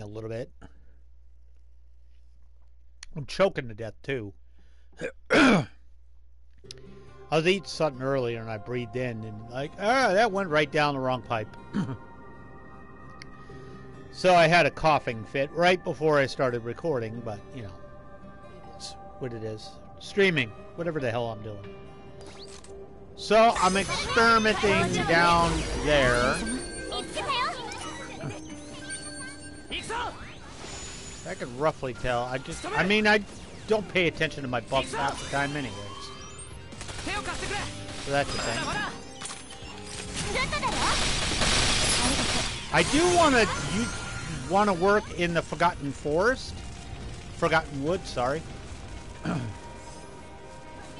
a little bit. I'm choking to death too. I was eating something earlier and I breathed in and like, ah, that went right down the wrong pipe. so I had a coughing fit right before I started recording, but you know, it's what it is. Streaming, whatever the hell I'm doing. So I'm experimenting down there. I can roughly tell. I just, I mean, I don't pay attention to my buffs half the time anyways. So that's the thing. I do want to, you want to work in the Forgotten Forest? Forgotten Wood, sorry.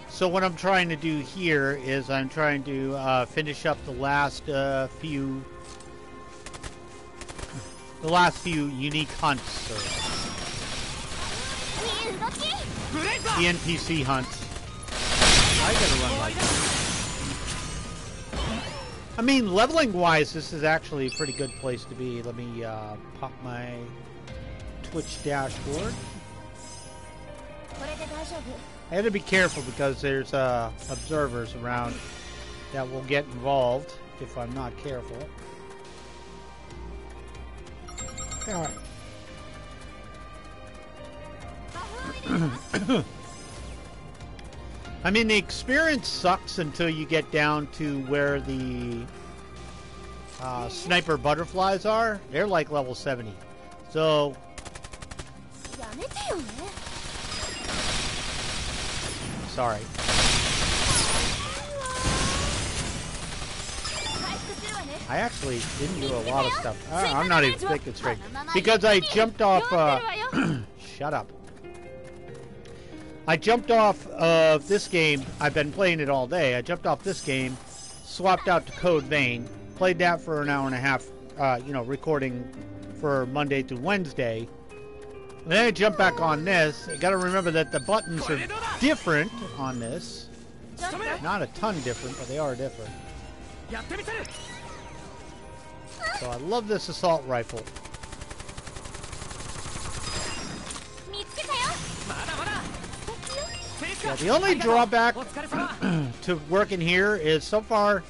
so what I'm trying to do here is I'm trying to uh, finish up the last uh, few the last few unique hunts. The NPC hunts. I gotta run like that. I mean, leveling wise, this is actually a pretty good place to be. Let me uh, pop my Twitch dashboard. I have to be careful because there's uh, observers around that will get involved if I'm not careful. Alright. I mean, the experience sucks until you get down to where the uh, sniper butterflies are. They're like level 70. So... Sorry. I actually didn't do a lot of stuff. Uh, I'm not even thinking straight. Because I jumped off... Uh, shut up. I jumped off of this game. I've been playing it all day. I jumped off this game, swapped out to Code Vein, played that for an hour and a half, uh, you know, recording for Monday through Wednesday. And then I jumped back on this. I got to remember that the buttons are different on this. Not a ton different, but they are different. So I love this assault rifle. The only drawback to working here is so far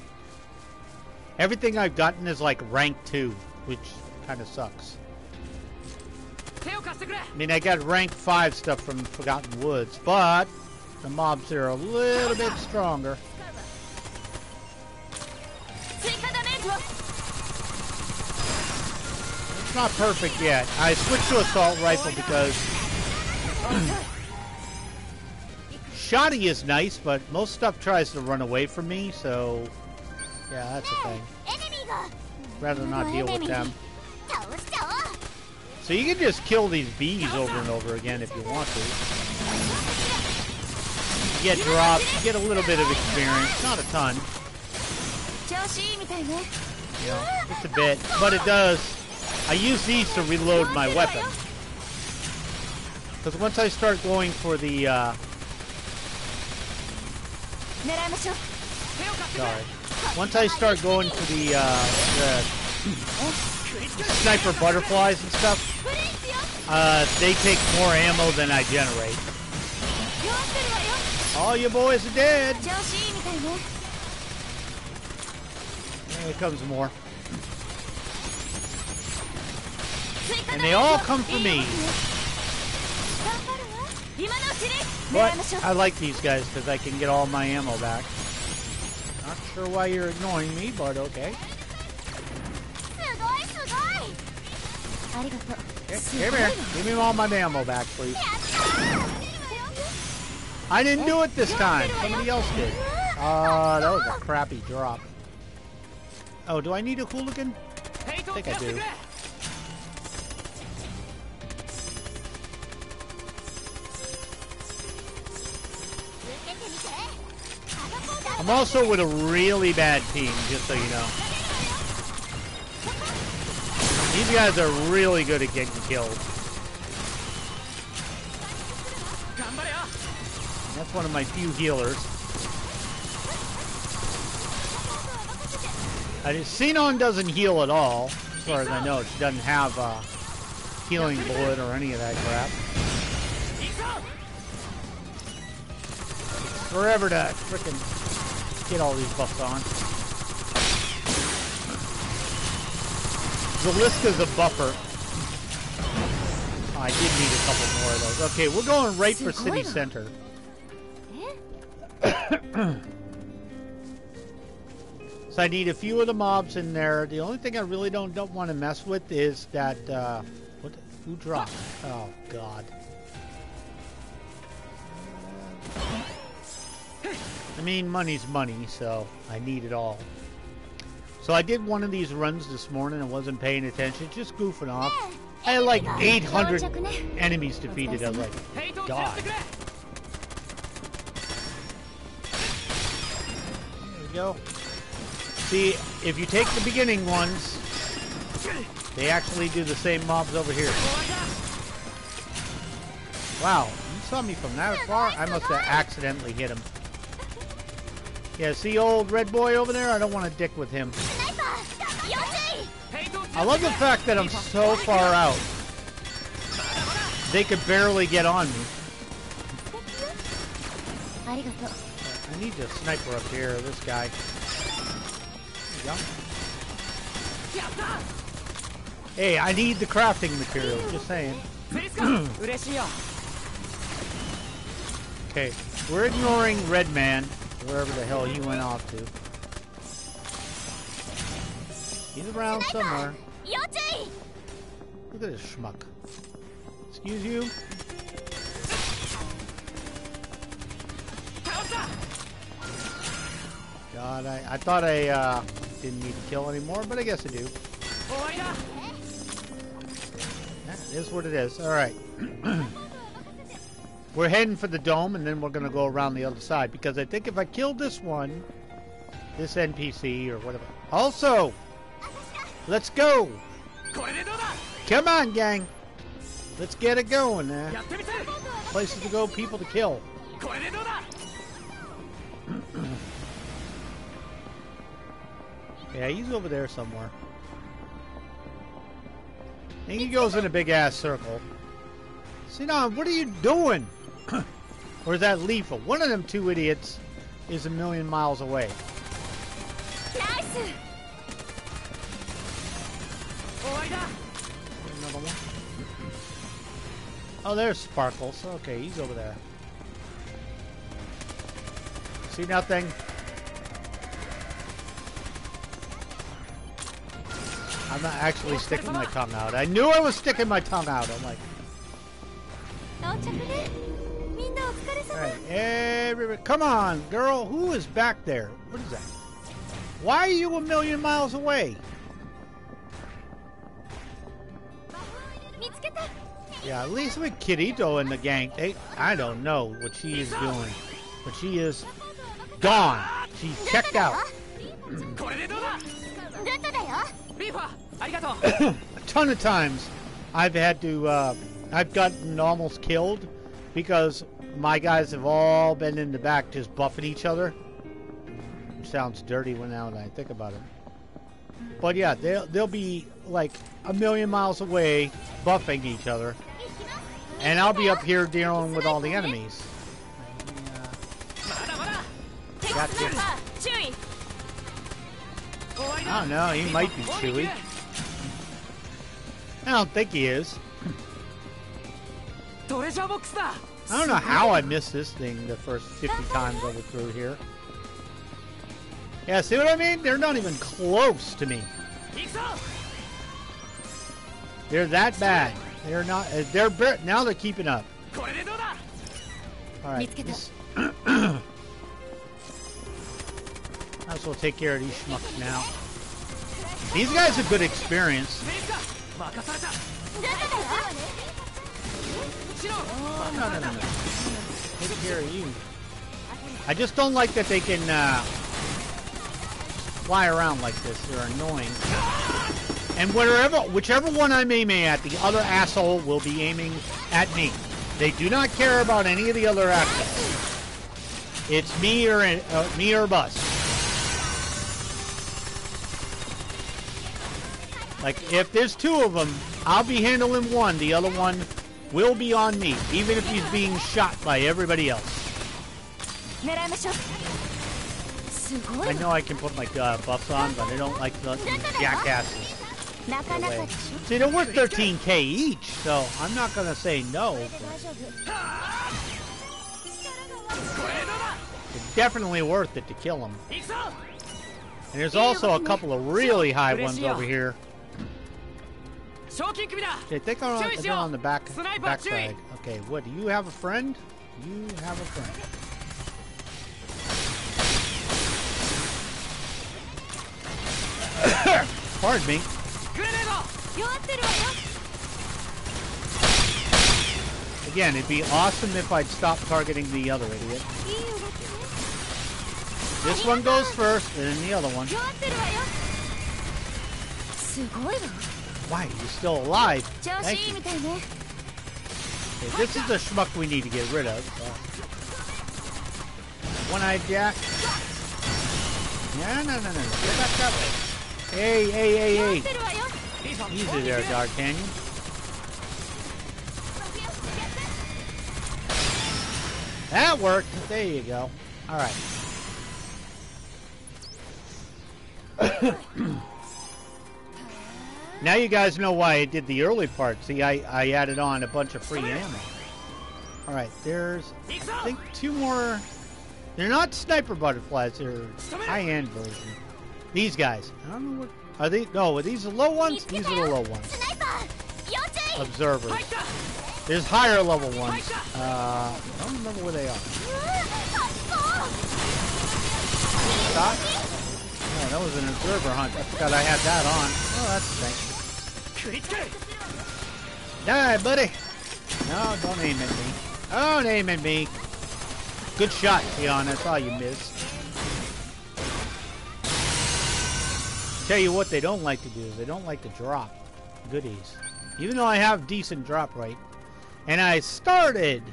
everything I've gotten is like rank 2, which kind of sucks. I mean, I got rank 5 stuff from Forgotten Woods, but the mobs are a little bit stronger. It's not perfect yet. I switched to assault rifle because Shoddy is nice, but most stuff tries to run away from me, so yeah, that's the thing. Rather not deal with them. So you can just kill these bees over and over again if you want to. Get drops, you get a little bit of experience, not a ton. Know, just a bit, but it does. I use these to reload my weapon. Because once I start going for the uh, Sorry. Once I start going for the, uh, the sniper butterflies and stuff, uh, they take more ammo than I generate. All you boys are dead. Here comes more. And they all come for me. But I like these guys because I can get all my ammo back. Not sure why you're ignoring me, but okay. Here, here. Give me all my ammo back, please. I didn't do it this time. Somebody else did. Uh, that was a crappy drop. Oh, do I need a hooligan? I think I do. I'm also with a really bad team, just so you know. These guys are really good at getting killed. That's one of my few healers. I just, Sinon doesn't heal at all, as far as I know. She doesn't have uh, healing bullet or any of that crap. Forever to frickin' get all these buffs on. Zeliska's a buffer. Oh, I did need a couple more of those. Okay, we're going right for city center. so I need a few of the mobs in there. The only thing I really don't don't want to mess with is that uh, what who dropped? Oh God. I mean, money's money, so I need it all. So I did one of these runs this morning. I wasn't paying attention, just goofing off. I had like 800 enemies defeated. I was like, God. There we go. See, if you take the beginning ones, they actually do the same mobs over here. Wow, you saw me from that far? I must have accidentally hit him. Yeah, see old red boy over there? I don't want to dick with him. I love the fact that I'm so far out. They could barely get on me. I need a sniper up here, this guy. Hey, I need the crafting material, just saying. okay, we're ignoring Red Man, wherever the hell he went off to. He's around somewhere. Look at this schmuck. Excuse you? God, I, I thought I uh, didn't need to kill anymore, but I guess I do. Yeah, it is what it is. Alright. we're heading for the dome, and then we're going to go around the other side, because I think if I kill this one, this NPC or whatever. Also, Let's go! Come on, gang! Let's get it going there. Places to go, people to kill. yeah, he's over there somewhere. Think he goes in a big ass circle. Sinon, what are you doing? Or is that lethal? One of them two idiots is a million miles away. Nice. Another one. Oh, there's Sparkles. Okay, he's over there. See nothing? I'm not actually sticking my tongue out. I knew I was sticking my tongue out. I'm like... everybody... Come on, girl. Who is back there? What is that? Why are you a million miles away? Yeah, at least with Kirito and the gang, they, I don't know what she is doing. But she is gone. She's checked out. a ton of times I've had to, uh, I've gotten almost killed because my guys have all been in the back just buffing each other. Sounds dirty when now that I think about it. But yeah, they'll, they'll be like a million miles away buffing each other. And I'll be up here dealing with all the enemies. Gotcha. I don't know, he might be Chewy. I don't think he is. I don't know how I missed this thing the first 50 times I went through here. Yeah, see what I mean? They're not even close to me. They're that bad. They're not. Uh, they're now. They're keeping up. All right. Might as well take care of these schmucks now. These guys have good experience. No, no, no, no. Take care of you. I just don't like that they can uh, fly around like this. They're annoying. And wherever, whichever one I'm aiming at, the other asshole will be aiming at me. They do not care about any of the other assholes. It's me or uh, me or bust. Like, if there's two of them, I'll be handling one. The other one will be on me, even if he's being shot by everybody else. I know I can put my uh, buffs on, but I don't like the jackasses. See, they're worth 13k each, so I'm not gonna say no. It's definitely worth it to kill them. And there's also a couple of really high ones over here. Okay, take her on, down on the back, back flag. Okay, what, do you have a friend? You have a friend. Pardon me. Again, it'd be awesome if I'd stop targeting the other idiot. This one goes first, and then the other one. Why, you're still alive. Thank you. Okay, this is the schmuck we need to get rid of. Uh, One-eyed Jack. No, no, no, no, no. Back that way. Hey, hey, hey, hey. Easy there, Dark Canyon. That worked. There you go. All right. Now you guys know why I did the early part. See, I, I added on a bunch of free ammo. Alright, there's, I think, two more... They're not sniper butterflies, they're high-end version. These guys. I don't know what... Are these... No, are these the low ones? These are the low ones. Observers. There's higher level ones. Uh, I don't remember where they are. Stop. Oh, that was an observer hunt. I forgot I had that on. Oh, that's thanks. Die, buddy. No, don't aim at me. Don't aim at me. Good shot, Keon. That's all you missed. Tell you what they don't like to do is they don't like to drop goodies. Even though I have decent drop rate. And I started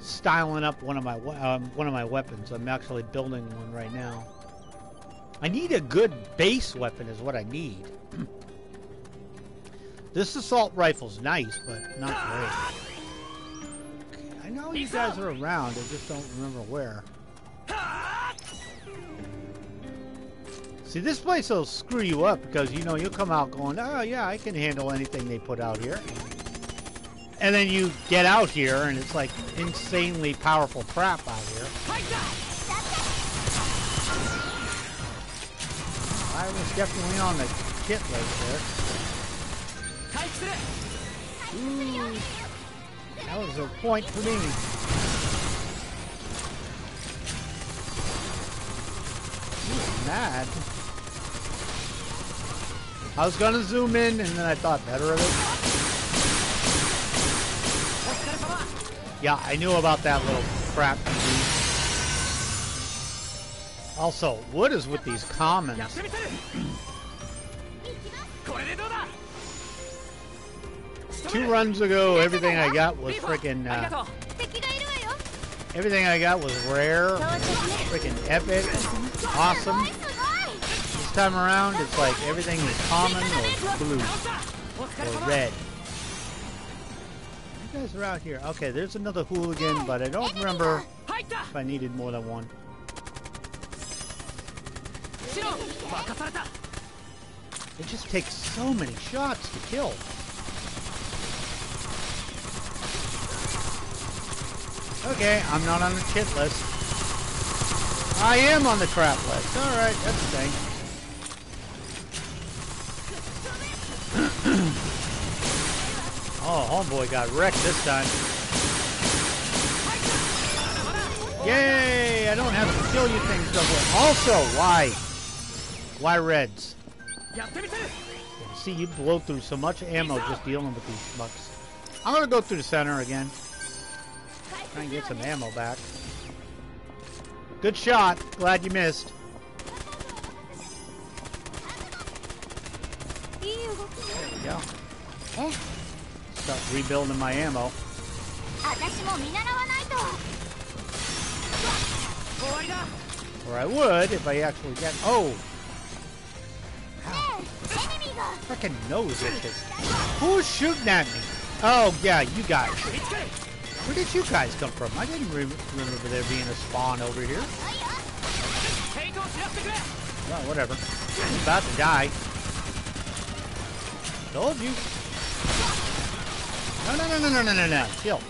styling up one of my um, one of my weapons. I'm actually building one right now. I need a good base weapon is what I need. This assault rifle's nice, but not great. I know you guys are around, I just don't remember where. See, this place will screw you up because, you know, you'll come out going, oh, yeah, I can handle anything they put out here. And then you get out here, and it's like insanely powerful crap out here. I was definitely on the kit right there. Ooh. That was a point for me. Ooh, mad. I was gonna zoom in and then I thought better of it. Yeah, I knew about that little crap. Also, what is with these commons? two runs ago, everything I got was freaking. Uh, everything I got was rare, freaking epic, awesome. This time around, it's like everything is common or blue or red. You guys are out here. Okay, there's another hooligan, but I don't remember if I needed more than one. It just takes so many shots to kill. Okay, I'm not on the chit list. I am on the crap list. Alright, that's a thing. oh, homeboy got wrecked this time. Yay! I don't have to kill you things double. Also, why? Why reds? See, you blow through so much ammo just dealing with these bucks. I'm gonna go through the center again. Try and get some ammo back. Good shot. Glad you missed. There we go. Start rebuilding my ammo. Or I would if I actually get. Oh! Frickin' nose at. Who's shooting at me? Oh, yeah, you guys. Where did you guys come from? I didn't re remember there being a spawn over here. Well, whatever. I'm about to die. Told you. No, no, no, no, no, no, no, Chill.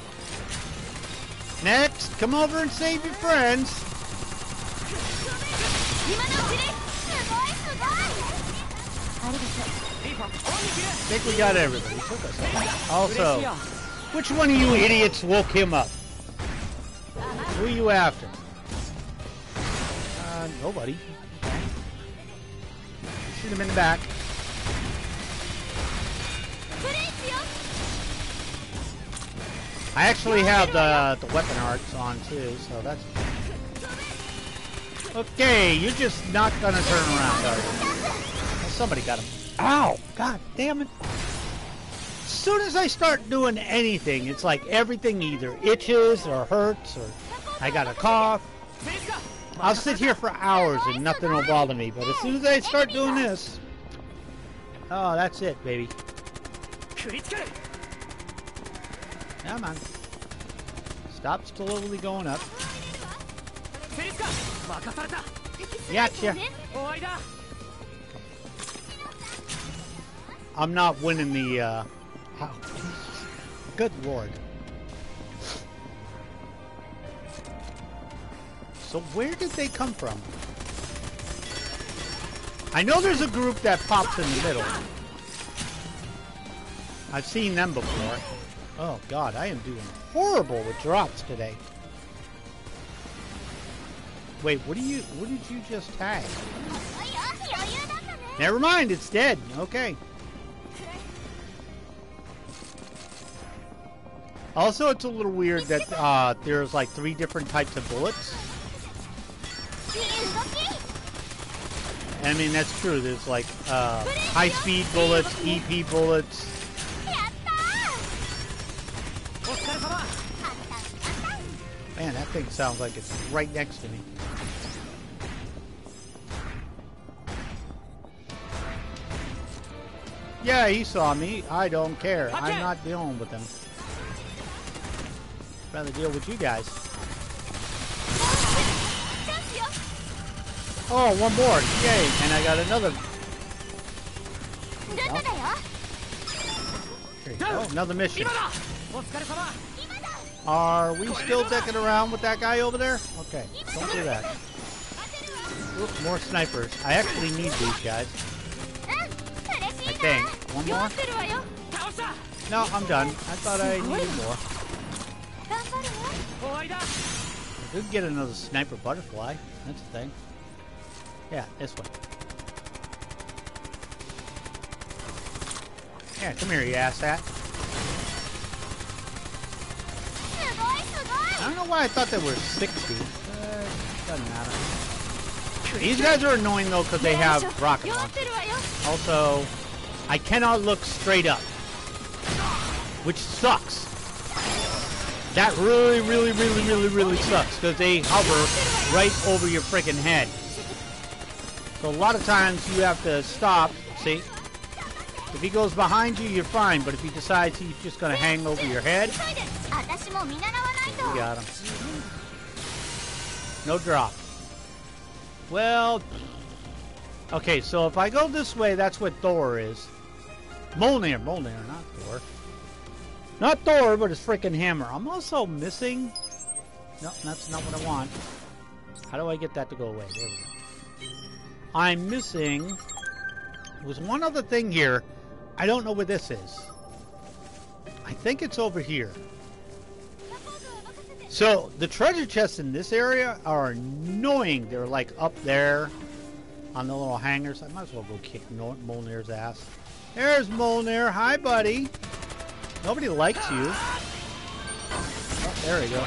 Next, come over and save your friends. I think we got everybody. Also, which one of you idiots woke him up? Who are you after? Uh, nobody. Shoot him in the back. I actually have the, the weapon arts on too, so that's... Okay, you're just not gonna turn around, are you? Somebody got him. Ow! God damn it! soon as I start doing anything, it's like everything either itches or hurts or I got a cough. I'll sit here for hours and nothing will bother me, but as soon as I start doing this, oh, that's it, baby. Come on. Stop slowly going up. Gotcha. I'm not winning the uh, Good lord. So where did they come from? I know there's a group that pops in the middle. I've seen them before. Oh god, I am doing horrible with drops today. Wait, what do you what did you just tag? Never mind, it's dead. Okay. Also, it's a little weird that uh, there's like three different types of bullets. I mean, that's true. There's like uh, high-speed bullets, EP bullets. Man, that thing sounds like it's right next to me. Yeah, he saw me. I don't care. I'm not dealing with him rather deal with you guys. Oh, one more. Yay. And I got another. Go. Another mission. Are we still decking around with that guy over there? Okay, don't do that. Oops, more snipers. I actually need these guys. I think. One more? No, I'm done. I thought I needed more. We could get another sniper butterfly. That's a thing. Yeah, this one. Yeah, come here, you asshat. I don't know why I thought they were 60. Uh, doesn't matter. These guys are annoying though because they have rocket. Also, I cannot look straight up, which sucks. That really, really, really, really, really sucks because they hover right over your freaking head. So a lot of times you have to stop, see? If he goes behind you, you're fine, but if he decides he's just going to hang over your head, we got him. No drop. Well, okay, so if I go this way, that's what Thor is. Molnir, Molnir, not Thor. Not Thor, but his freaking hammer. I'm also missing... No, that's not what I want. How do I get that to go away? There we go. I'm missing... There was one other thing here. I don't know where this is. I think it's over here. So the treasure chests in this area are annoying. They're like up there on the little hangers. I might as well go kick Mol- Molnir's ass. There's Molnir. Hi, buddy. Nobody likes you. Oh, there we go.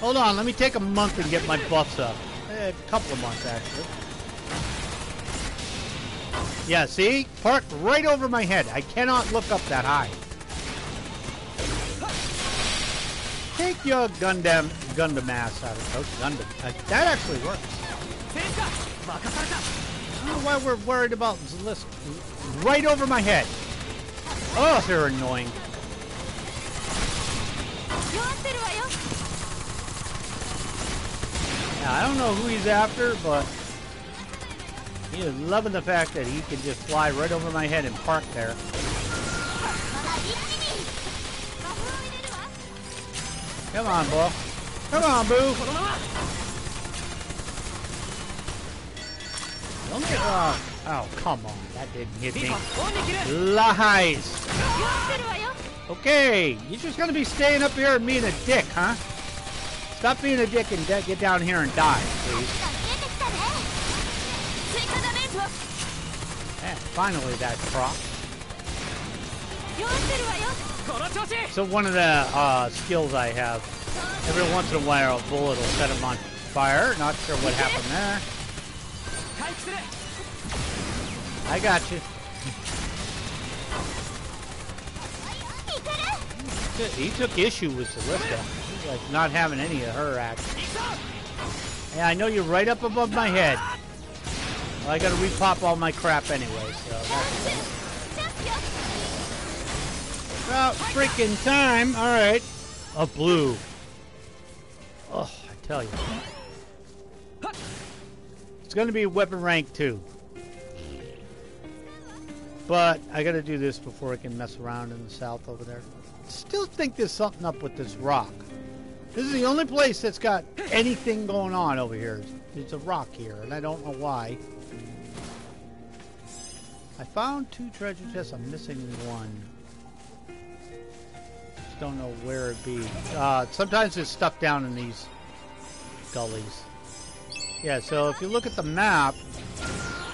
Hold on, let me take a month and get my buffs up. Eh, a couple of months, actually. Yeah, see? Parked right over my head. I cannot look up that high. Take your Gundam, Gundam ass out of it. Gundam. Uh, that actually works. I don't know why we're worried about Zalisk. Right over my head. Oh, they're annoying. Now, I don't know who he's after, but he is loving the fact that he can just fly right over my head and park there. Come on, boy. Come on, boo. Don't get. Oh, come on. That didn't hit me. Lies. Okay, you're just gonna be staying up here and being a dick, huh? Stop being a dick and get down here and die, please. Yeah, finally that prop. So one of the uh, skills I have, every once in a while a bullet will set him on fire. Not sure what happened there. I got you. He took issue with Zeliska. Like, not having any of her action. Yeah, I know you're right up above my head. Well, I gotta repop all my crap anyway, so About freaking time! Alright. A blue. Oh, I tell you. It's gonna be weapon rank 2. But I gotta do this before I can mess around in the south over there. Still think there's something up with this rock. This is the only place that's got anything going on over here. There's a rock here, and I don't know why. I found two treasure chests. I'm missing one. Just don't know where it'd be. Uh, sometimes there's stuff down in these gullies. Yeah, so if you look at the map,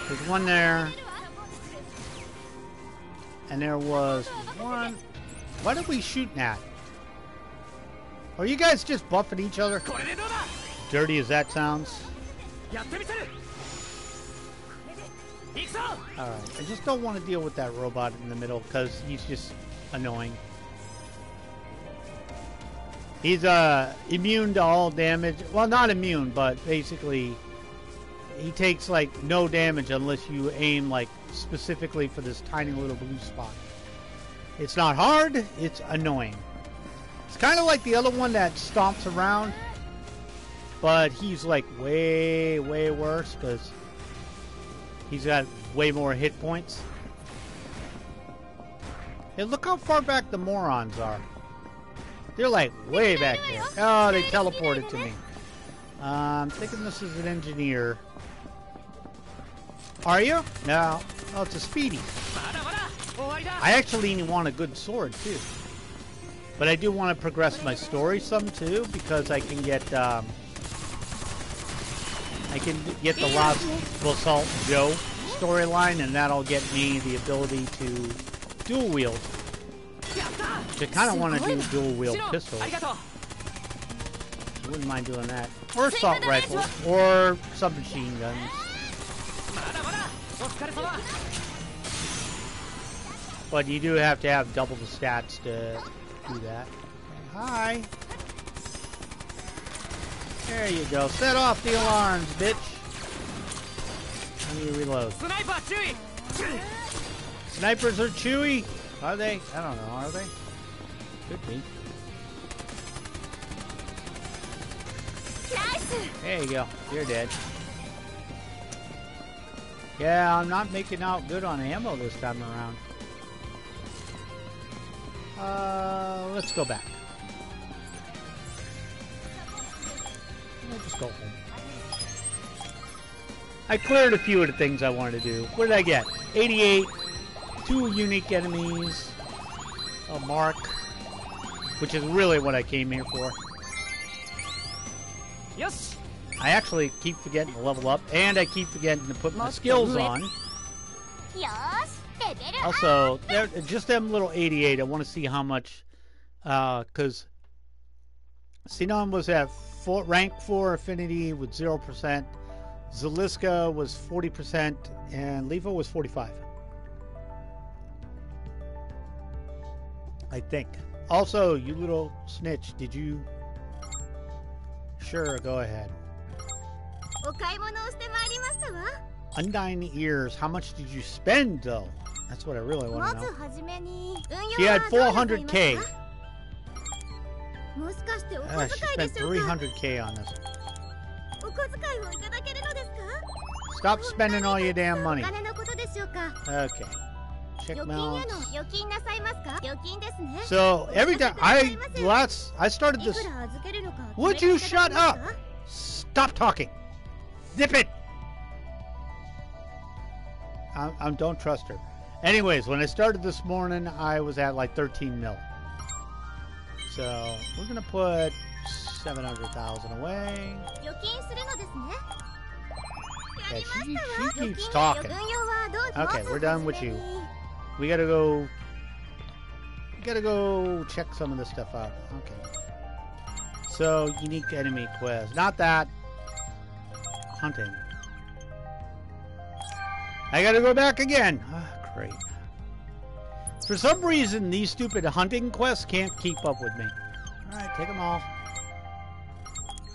there's one there, and there was one. What are we shooting at? Are you guys just buffing each other? Dirty as that sounds. Alright, I just don't want to deal with that robot in the middle because he's just annoying. He's uh, immune to all damage. Well, not immune, but basically he takes like no damage unless you aim like specifically for this tiny little blue spot. It's not hard, it's annoying. It's kind of like the other one that stomps around, but he's like way, way worse because He's got way more hit points. Hey, look how far back the morons are. They're like way back there. Oh, they teleported to me. Uh, I'm thinking this is an engineer. Are you? No. Oh, it's a speedy. I actually want a good sword, too. But I do want to progress my story some, too, because I can get, um, I can get the Lost Bazalt Joe storyline, and that'll get me the ability to dual wield. I kind of want to do dual wield pistols. I wouldn't mind doing that. Or assault rifles, or submachine guns. But you do have to have double the stats to do that. Hi. There you go. Set off the alarms, bitch. Need to reload. Sniper, chewy. Snipers are chewy. Are they? I don't know. Are they? Could be. Nice. There you go. You're dead. Yeah, I'm not making out good on ammo this time around. Uh, let's go back. We'll just go home. I cleared a few of the things I wanted to do. What did I get? 88, two unique enemies, a mark, which is really what I came here for. よし I actually keep forgetting to level up, and I keep forgetting to put my skills on. Also, just them little 88, I want to see how much, because uh, Sinon was at four, rank 4 affinity with 0%, Zeliska was 40%, and Levo was 45 I think. Also, you little snitch, did you... Sure, go ahead. Undying ears. How much did you spend, though? That's what I really want to know. She had 400k. Uh, she spent 300k on this. Stop spending all your damn money. Okay. Check. So every time I last I started this. Would you shut up? Stop talking. Zip it! I, I don't trust her. Anyways, when I started this morning, I was at like 13 mil. So we're going to put 700,000 away. Okay, she, she keeps talking. Okay, we're done with you. We gotta go. We gotta go check some of this stuff out. Okay. So, unique enemy quest. Not that. Hunting. I gotta go back again. Ah, great. For some reason, these stupid hunting quests can't keep up with me. All right, take them all.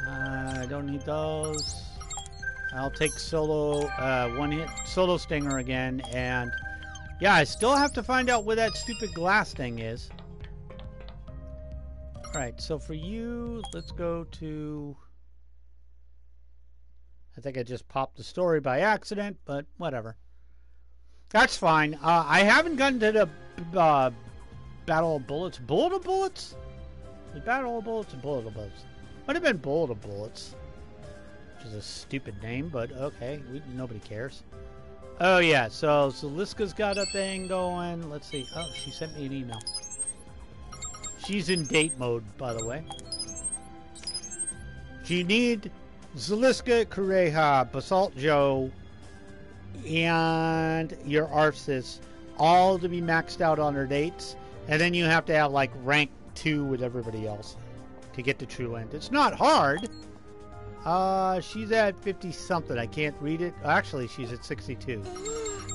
Uh, I don't need those. I'll take solo, uh, one hit solo stinger again, and yeah, I still have to find out where that stupid glass thing is. Alright, so for you, let's go to. I think I just popped the story by accident, but whatever. That's fine. Uh, I haven't gotten to the uh, Battle of Bullets. Bullet of Bullets? The Battle of Bullets Bullet of Bullets? Might have been Bullet of Bullets. Which is a stupid name, but okay. We, nobody cares. Oh yeah, so Zeliska's got a thing going. Let's see. Oh, she sent me an email. She's in date mode, by the way. You need Zeliska, Kureha, Bazalt Joe, and your Arsis all to be maxed out on their dates, and then you have to have like rank two with everybody else to get to True End. It's not hard. Uh, she's at 50 something. I can't read it. Actually, she's at 62.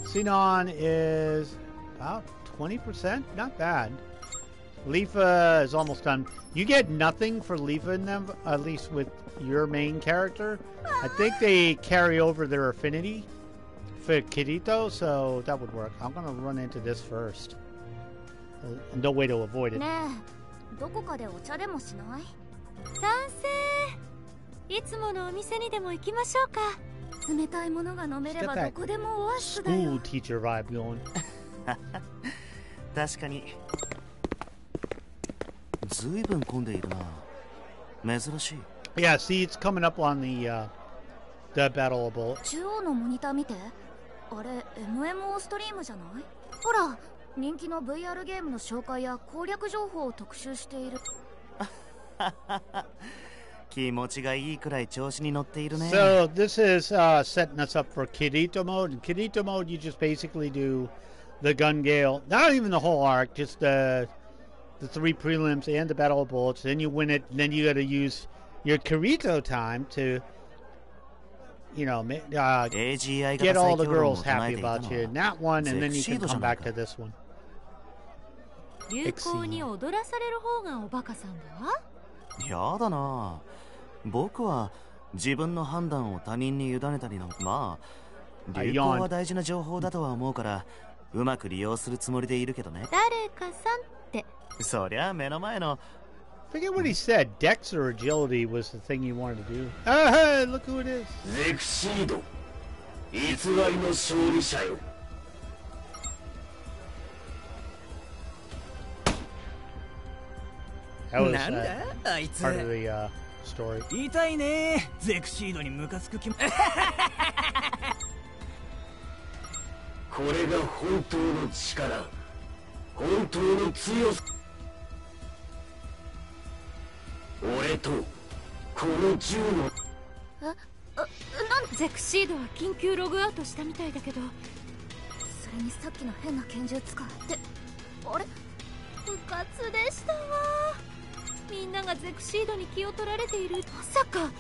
Sinon is about 20%. Not bad. Leafa is almost done. You get nothing for Leafa in them, at least with your main character. I think they carry over their affinity for Kirito, so that would work. I'm gonna run into this first. Uh, no way to avoid it. ねえどこかでお茶でもしない賛成いつものお店にでも行きましょうか冷たいものが飲めれば Get that どこでもオアシスだよ School teacher vibe going. 確かに ずいぶん混んでいるな珍しい Yeah, see, it's coming up on the uh, the Battle of Bullets. 中央のモニター見てあれ MMO ストリームじゃないほら人気の VR ゲームの紹介や攻略情報を特集している気持ちがいいくらい調子に乗っているね So this is uh, setting us up for Kirito mode. In Kirito mode, you just basically do the gun gale, not even the whole arc, just the the three prelims and the Battle of Bullets. Then you win it. And then you got to use your Kirito time to, you know, uh, get 最 all the girls 唱 happy about の you は in that one, and then you can come back to this one. 流行に踊らされる方がおバカさんだわやだな僕は自分の判断を他人に委ねたりなんかまあ流行は大事な情報だとは思うからうまく利用するつもりでいるけどね誰かさんそりゃ目の前の Forget what he said. Dex or agility was the thing he wanted to do. Oh, hey, look who it is. ゼクシード偽りの勝利者よ That was uh, part of the uh, story. 痛いねゼクシードにムカつく気もこれが本当の力本当の強さ俺とこの銃のゼクシードは緊急ログアウトしたみたいだけど。それにさっきの変な拳銃使って。あれ？部活でしたわ。みんながゼクシードに気を取られている。まさか。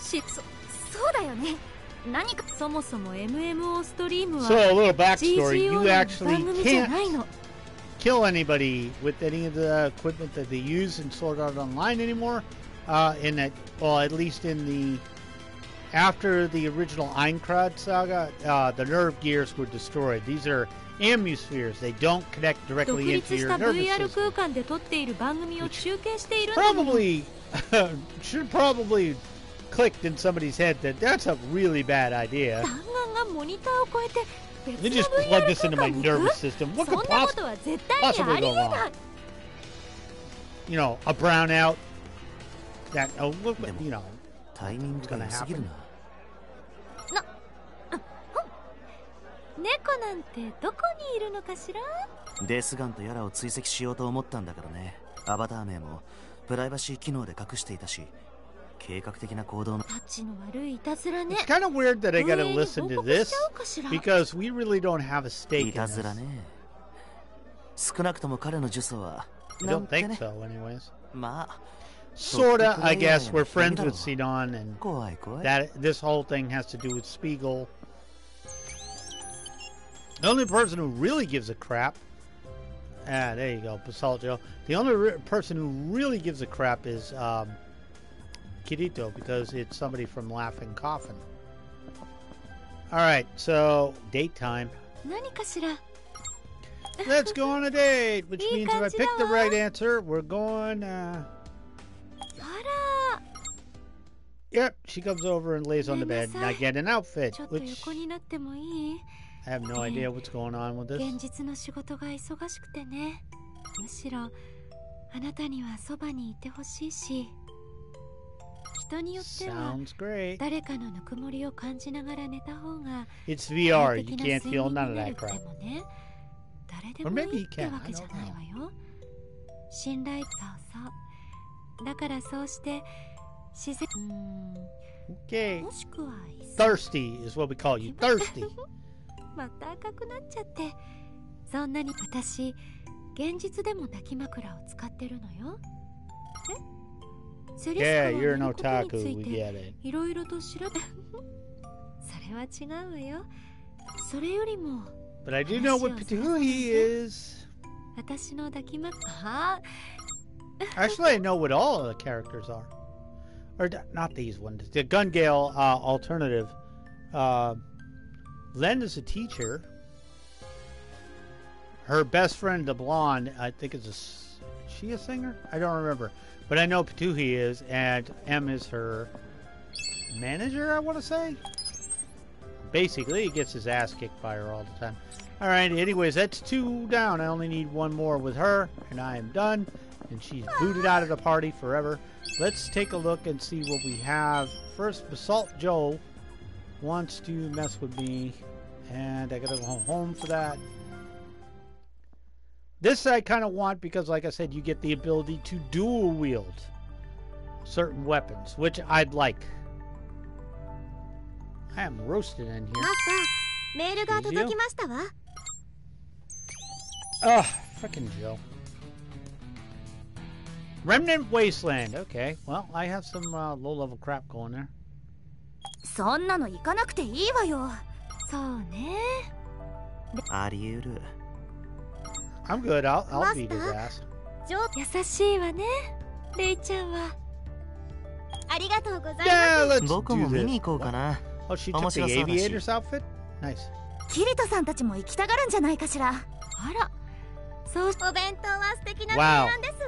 しそそうだよね。何か。そもそも MMO ストリームは So GGO の番組じゃないの kill anybody with any of the equipment that they use in Sword Art Online anymore. Uh, in that, well, at least in the after the original Aincrad saga, uh, the nerve gears were destroyed. These are amuspheres. They don't connect directly into your nervous. Probably should probably clicked in somebody's head that that's a really bad idea. 弾丸がモニターを超えて They 別の just plug VR this into 空 my 間に行 nervous く system. What そ could んなこ possibly, とは絶対にありえ possibly go ない wrong? You know, a brownout. That oh, look, but, you know, タイミングが良すぎるな猫なんてどこにいるのかしらデスガンとやらを追跡しようと思ったんだからねアバター名もプライバシー機能で隠していたし It's kind of weird that I gotta listen to this because we really don't have a stake in this. I don't think so, anyways. Sorta, I guess. We're friends with Sinon, and that this whole thing has to do with Spiegel. The only person who really gives a crap. Ah, there you go, Bazalt Joe. The only person who really gives a crap is um, Kirito because it's somebody from Laughing Coffin. All right, so date time. 何かしら Let's go on a date, which Ii means if I pick the kanji da right wa. answer, we're going. Uh, あら yep, she comes over and lays on the bed, and I get an outfit, ちょっと which 横になってもいい I have no idea what's going on with 現 this. 実の仕事が忙しくてねむしろあなたにはそばにいてほしいし 人によっては.誰かのぬくもりを感じながら寝た方が It's VR. 快 You can't 睡 feel 眠 none に of な that crap. もね誰で Or もい maybe い you って can. わけじゃないわよ信頼そうそうだからそうして自然 Okay. もしくは Thirsty is what we call you. Thirsty. また赤くなっちゃってそんなに私現実でも抱き枕を使ってるのよえ？Yeah, you're an otaku. We get it. But I do know what Pitohui is. Actually, I know what all of the characters are. Or not these ones. The Gun Gale uh, alternative. Uh, Llenn is a teacher. Her best friend, the blonde, I think is a. Is she a singer? I don't remember. But I know Pitohui is, and M is her manager, I want to say. Basically, he gets his ass kicked by her all the time. Alright, anyways, that's two down. I only need one more with her, and I am done. And she's booted out of the party forever. Let's take a look and see what we have. First, Bazalt Joe wants to mess with me, and I gotta go home for that. This I kind of want because, like I said, you get the ability to dual wield certain weapons, which I'd like. I am roasted in マ here. スターメールが届きましたわ Ugh, frickin' Joe. Remnant Wasteland. Okay, well, I have some uh, low-level crap going there. そんなの行かなくていいわよそうねあり得る I'm good. I'll, I'll beat his Master? ass. ジョー優しいわねレイちゃんはありがとうございます Yeah, let's 僕も do 見に this. 行こうかな Oh, she took the 面白そうだし。 aviator's outfit? Nice. キリトさんたちも行きたがるんじゃないかしらあらそうお弁当は素敵な Wow. 提案ですわ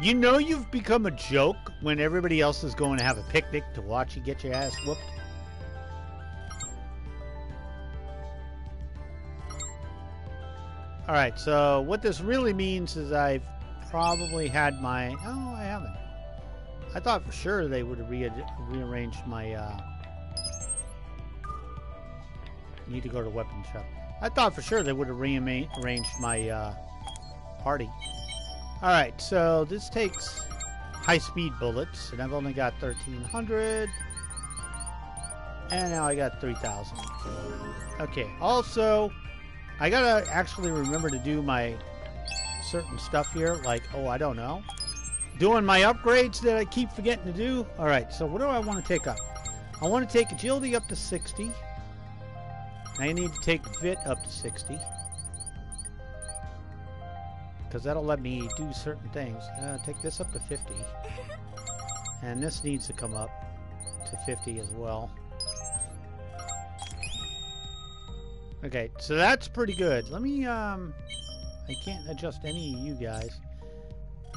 You know you've become a joke when everybody else is going to have a picnic to watch you get your ass whooped. All right, so what this really means is I've probably had my. Oh, I haven't. I thought for sure they would have rea- rearranged my. Uh... Need to go to weapon shop. I thought for sure they would have rearranged my uh, party. All right, so this takes high-speed bullets, and I've only got 1,300. And now I got 3,000. Okay, also, I gotta actually remember to do my certain stuff here, like, oh, I don't know. Doing my upgrades that I keep forgetting to do. All right, so what do I want to take up? I want to take agility up to 60. I need to take fit up to 60 because that'll let me do certain things. Uh, take this up to 50. And this needs to come up. to 50 as well. Okay, so that's pretty good. Let me, um, I can't adjust any of you guys.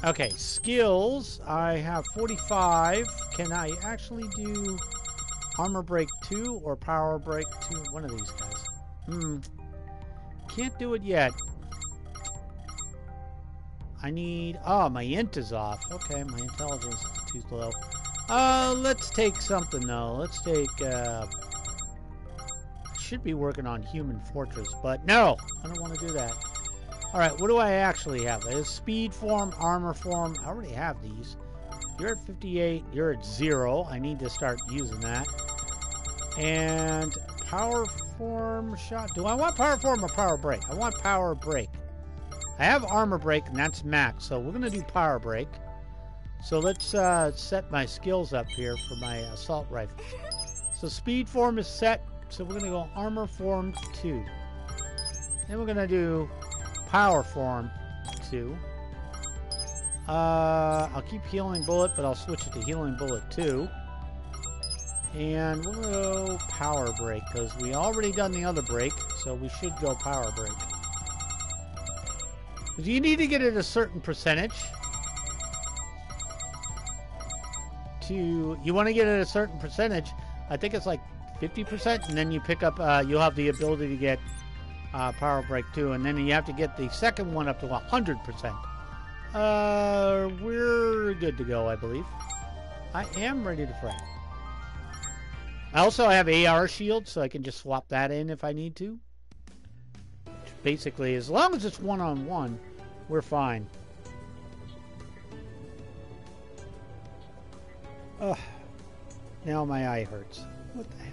Okay, skills. I have 45. Can I actually do armor break 2 or power break 2? One of these guys. Hmm. Can't do it yet. I need... Oh, my int is off. Okay, my intelligence is too low. Uh, let's take something, though. Let's take, uh... Should be working on Human Fortress, but no! I don't want to do that. Alright, what do I actually have? Is speed form, armor form. I already have these. You're at 58. You're at 0. I need to start using that. And power form shot. Do I want power form or power break? I want power break. I have armor break, and that's max. So we're to do power break. So let's uh, set my skills up here for my assault rifle. So speed form is set. So we're going to go armor form 2. Then we're going to do power form 2. Uh, I'll keep healing bullet, but I'll switch it to healing bullet 2. And we'll go power break, because we already done the other break, so we should go power break. You need to get it a certain percentage? To you want to get it a certain percentage, I think it's like 50%, and then you pick up, uh, you'll have the ability to get uh, Power Break too, and then you have to get the second one up to 100%. Uh, we're good to go, I believe. I am ready to fight. I also have AR shield, so I can just swap that in if I need to. Basically, as long as it's one-on-one, we're fine. Ugh. Now my eye hurts. What the?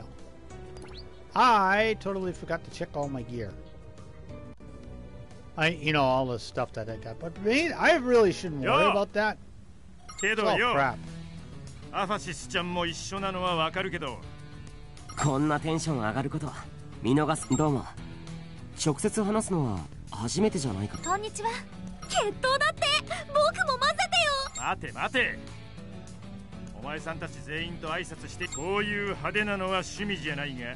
I totally forgot to check all my gear. I, you know, all the stuff that I got. But me, I really shouldn't worry about that. It's all crap. アファシスちゃんも一緒なのはわかるけどこんなテンション上がることは見逃すどうも直接話すのは初めてじゃないかこんにちは。決闘だって。僕も混ぜてよ。待て待て。お前さんたち全員と挨拶してこういう派手なのは趣味じゃないが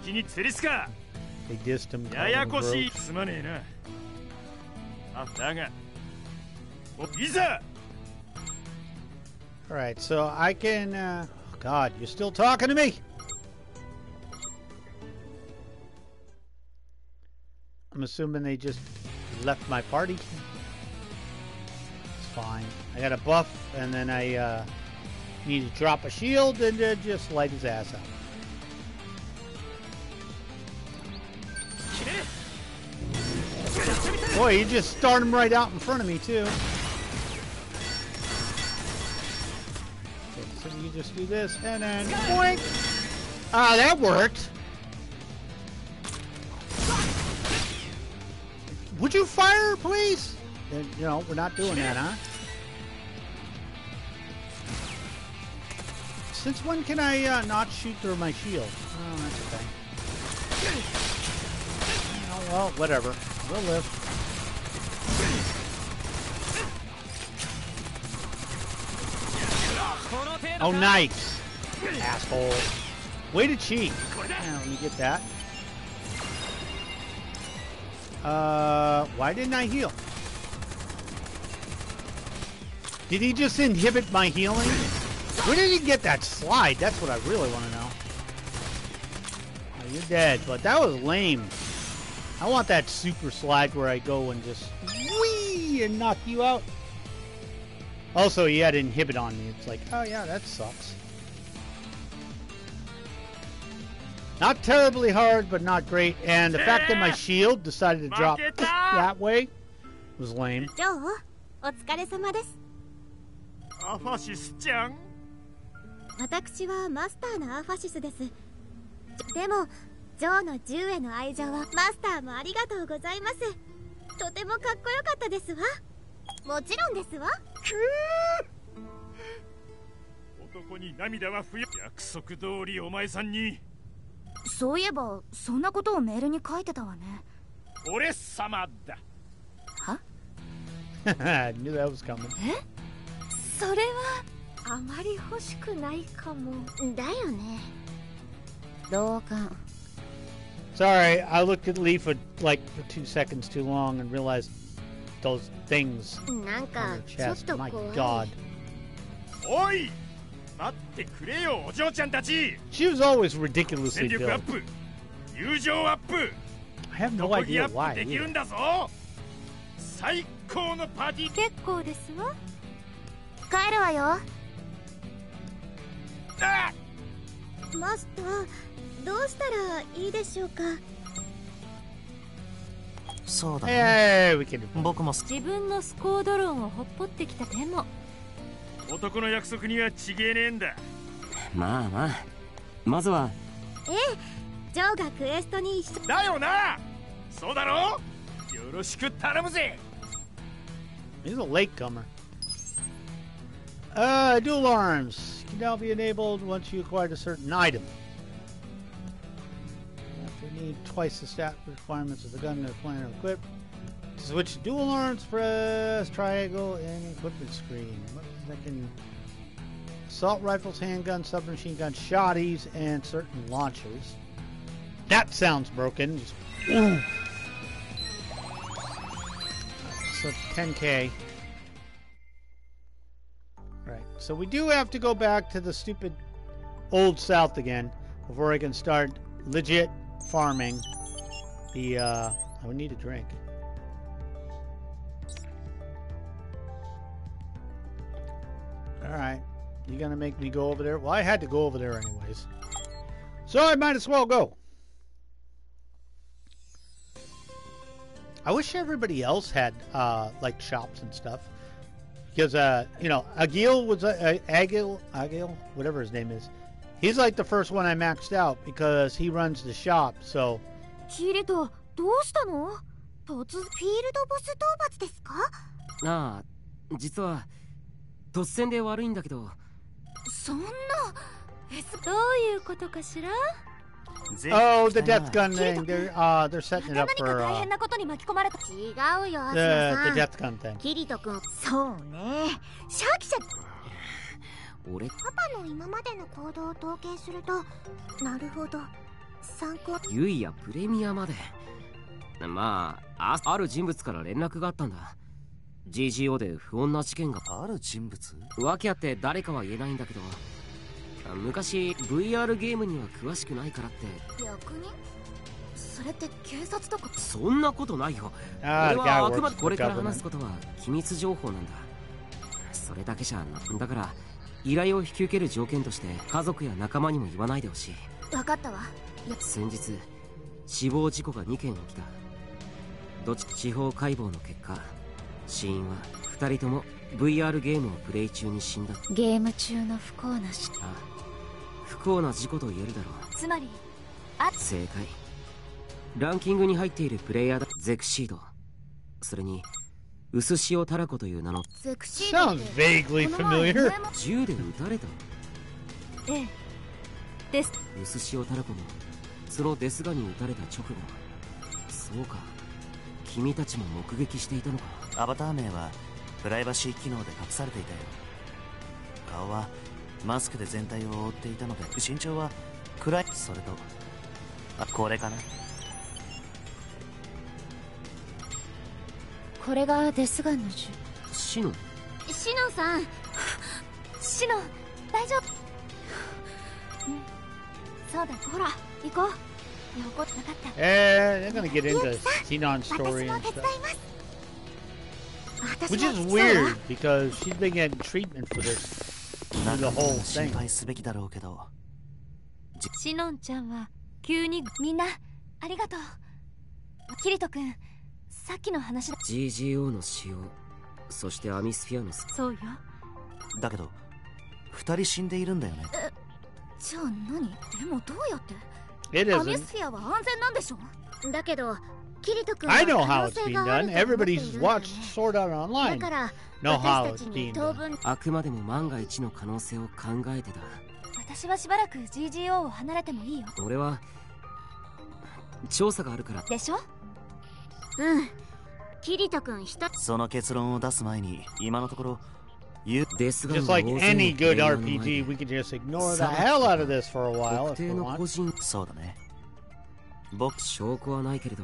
五木に釣りすか They dissed him. ややこしいすまねえなあだがおいざ Alright, so I can. Uh, God, you're still talking to me? I'm assuming they just left my party. It's fine. I got a buff, and then I uh, need to drop a shield and uh, just light his ass up. Boy, you just start him right out in front of me, too. Okay, so you just do this, and then boink! Ah, that worked! Would you fire, please? And, you know, we're not doing that, huh? Since when can I uh, not shoot through my shield? Oh, that's okay. Oh, well, whatever. We'll live. Oh, nice. Asshole. Way to cheat. Let me get that. Uh, why didn't I heal? Did he just inhibit my healing? Where did he get that slide? That's what I really want to know. Oh, you're dead, but that was lame. I want that super slide where I go and just whee and knock you out. Also, he had inhibit on me. It's like, oh yeah, that sucks. Not terribly hard, but not great. And the fact that my shield decided to drop that way was lame. おジョーの銃への愛情はマスターもありがとうございます。とてもかっこよかったですわ。もちろんですわ。男に涙は不要約束通りお前さんに。そういえばそんなことをメールに書いてたわね。俺様だ。は？I knew that was coming. え？それは。あまり欲しくないかも。だよね。同感 Sorry, I looked at Lee for like for two seconds too long and realized those things なん on か her ちょっ chest. と My 怖い God. おい待ってくれよお嬢ちゃんたち She was always 戦 ridiculously 力アッ built. プ友情アップ I have no 特技ア idea ップ why. できる either. んだぞ最高のパーティー結構ですわ帰るわよだマスター どうしたらいいでしょうか？そうだね。we can. 僕も自分のスコードロンをほっぽってきたでも。男の約束にはちげえねえんだ。まあまあ。まずは。ジョーがクエストに一緒。だよな！そうだろ？よろしく頼むぜ。He's a latecomer. Uh, dual arms can now be enabled once you acquired a certain item? Need twice the stat requirements of the gun to plan or equip. To switch to dual arms, press triangle in equipment screen. What is that can assault rifles, handguns, submachine guns, shotties, and certain launchers. That sounds broken. Just so 10k. Right. So we do have to go back to the stupid old south again before I can start legit farming the uh I would need a drink. Alright. You gonna make me go over there? Well I had to go over there anyways. So I might as well go. I wish everybody else had uh, like shops and stuff, because uh, you know Agil was uh, Agil Agil whatever his name is. He's like the first one I maxed out because he runs the shop. So キリトどうしたの突フィールドボス討伐ですかああ実は突然で悪いんだけどそんなえすどういうことかしら oh, the death gun thing. They're uh they're setting it ま up た何か for 大 uh, 変なことに巻き込まれた違うよアス the ナ the さん death gun thing. キリト君そうねシャキシャ 俺。パパの今までの行動を統計するとなるほど。参考。ユイやプレミアまで。まああある人物から連絡があったんだ。GGO で不穏な事件が。ある人物？訳あって誰かは言えないんだけど。昔 VR ゲームには詳しくないからって。逆にそれって警察とか？そんなことないよ。Ah, 俺はあくまでこれから話す.ことは機密情報なんだ。それだけじゃなだから依頼を引き受ける条件として家族や仲間にも言わないでほしい。分かったわ。先日死亡事故が2件起きた。どっち司法解剖の結果死因は2人とも VR ゲームをプレイ中に死んだ。ゲーム中の不幸なし。ああ不幸な事故と言えるだろう。つまり正解。ランキングに入っているプレイヤーだ。ゼクシード。それに薄塩タラコという名の。Sounds て vaguely この前 familiar. 銃で撃たれた。ええ。です。薄塩タラコもそのデスガに撃たれた直後そうか。君たちも目撃していたのか。アバター名はプライバシー機能で隠されていたよ。顔はマスクで全体を覆っていたので身長は暗い。それとあこれかな？これがデスガンの銃シノシノンさんシノ大丈夫うんそうだほら行こう横なかった Eh, they're gonna get into も story and い stuff. Which も is weird because she's been getting treatment for this. なん The か whole 心 thing. 配すべきだろうけどシノンちゃんは急にみんなありがとうキリト君さっきの話だ。GGO の使用。そしてアミスフィアのスそうよ。だけど二人死んでいるんだよね。じゃあ何？でもどうやって？アミ.スフィアは安全なんでしょ？だけどキリト君 I は know 可 how 能 it's 性 being がある done. と思ってい Everybody's るんだよ watched ね Sword Art だ Online. から know how 私たち it's に being 当 done. 分あくまでも万が一の可能性を考えてだ。私はしばらく GGO を離れてもいいよ。俺は調査があるから。でしょ？うんキリト君一人その結論を出す前に今のところ Just が like any good RPG, で we can just ignore the hell out of this for a while 特 if we 定の個 want. 人そうだね僕証拠はないけれど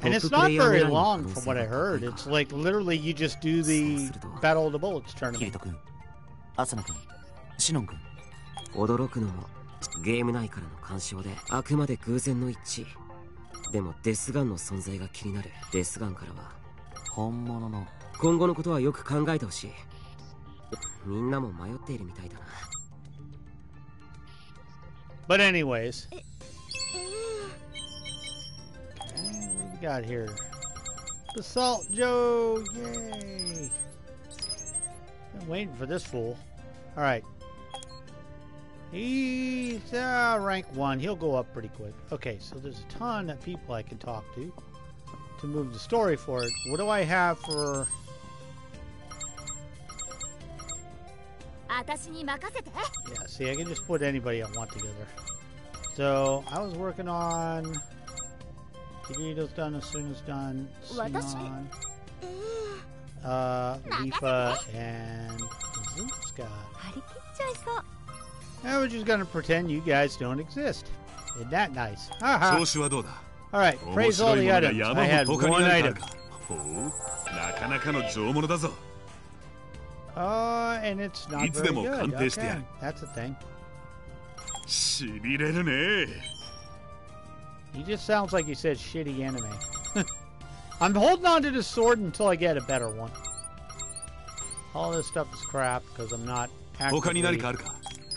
And it's not very long 能 from 性 what I が heard. It's か like literally you just do the そうすると Battle of the Bullets キリ tournament. ト君アサナ君シノン君驚くのもゲーム内からの干渉であくまで偶然の一致でもデスガンの存在が気になるデスガンからは本物の今後のことはよく考えてほしいみんなも迷っているみたいだな But anyways. We got here? Basalt Joe, yay! Been waiting for this fool. All right. He's uh, rank one. He'll go up pretty quick. Okay, so there's a ton of people I can talk to to move the story forward. What do I have for? Yeah, see, I can just put anybody I want together. So I was working on. Tagito's done. as soon as done. Sinon, uh, Leafa and Zuka. I was just gonna pretend you guys don't exist. Isn't that nice? Haha. Alright, praise all the items. I had one item. Uh, and it's not very good. Okay, that's a thing. He just sounds like he said shitty anime. I'm holding on to the sword until I get a better one. All this stuff is crap because I'm not actively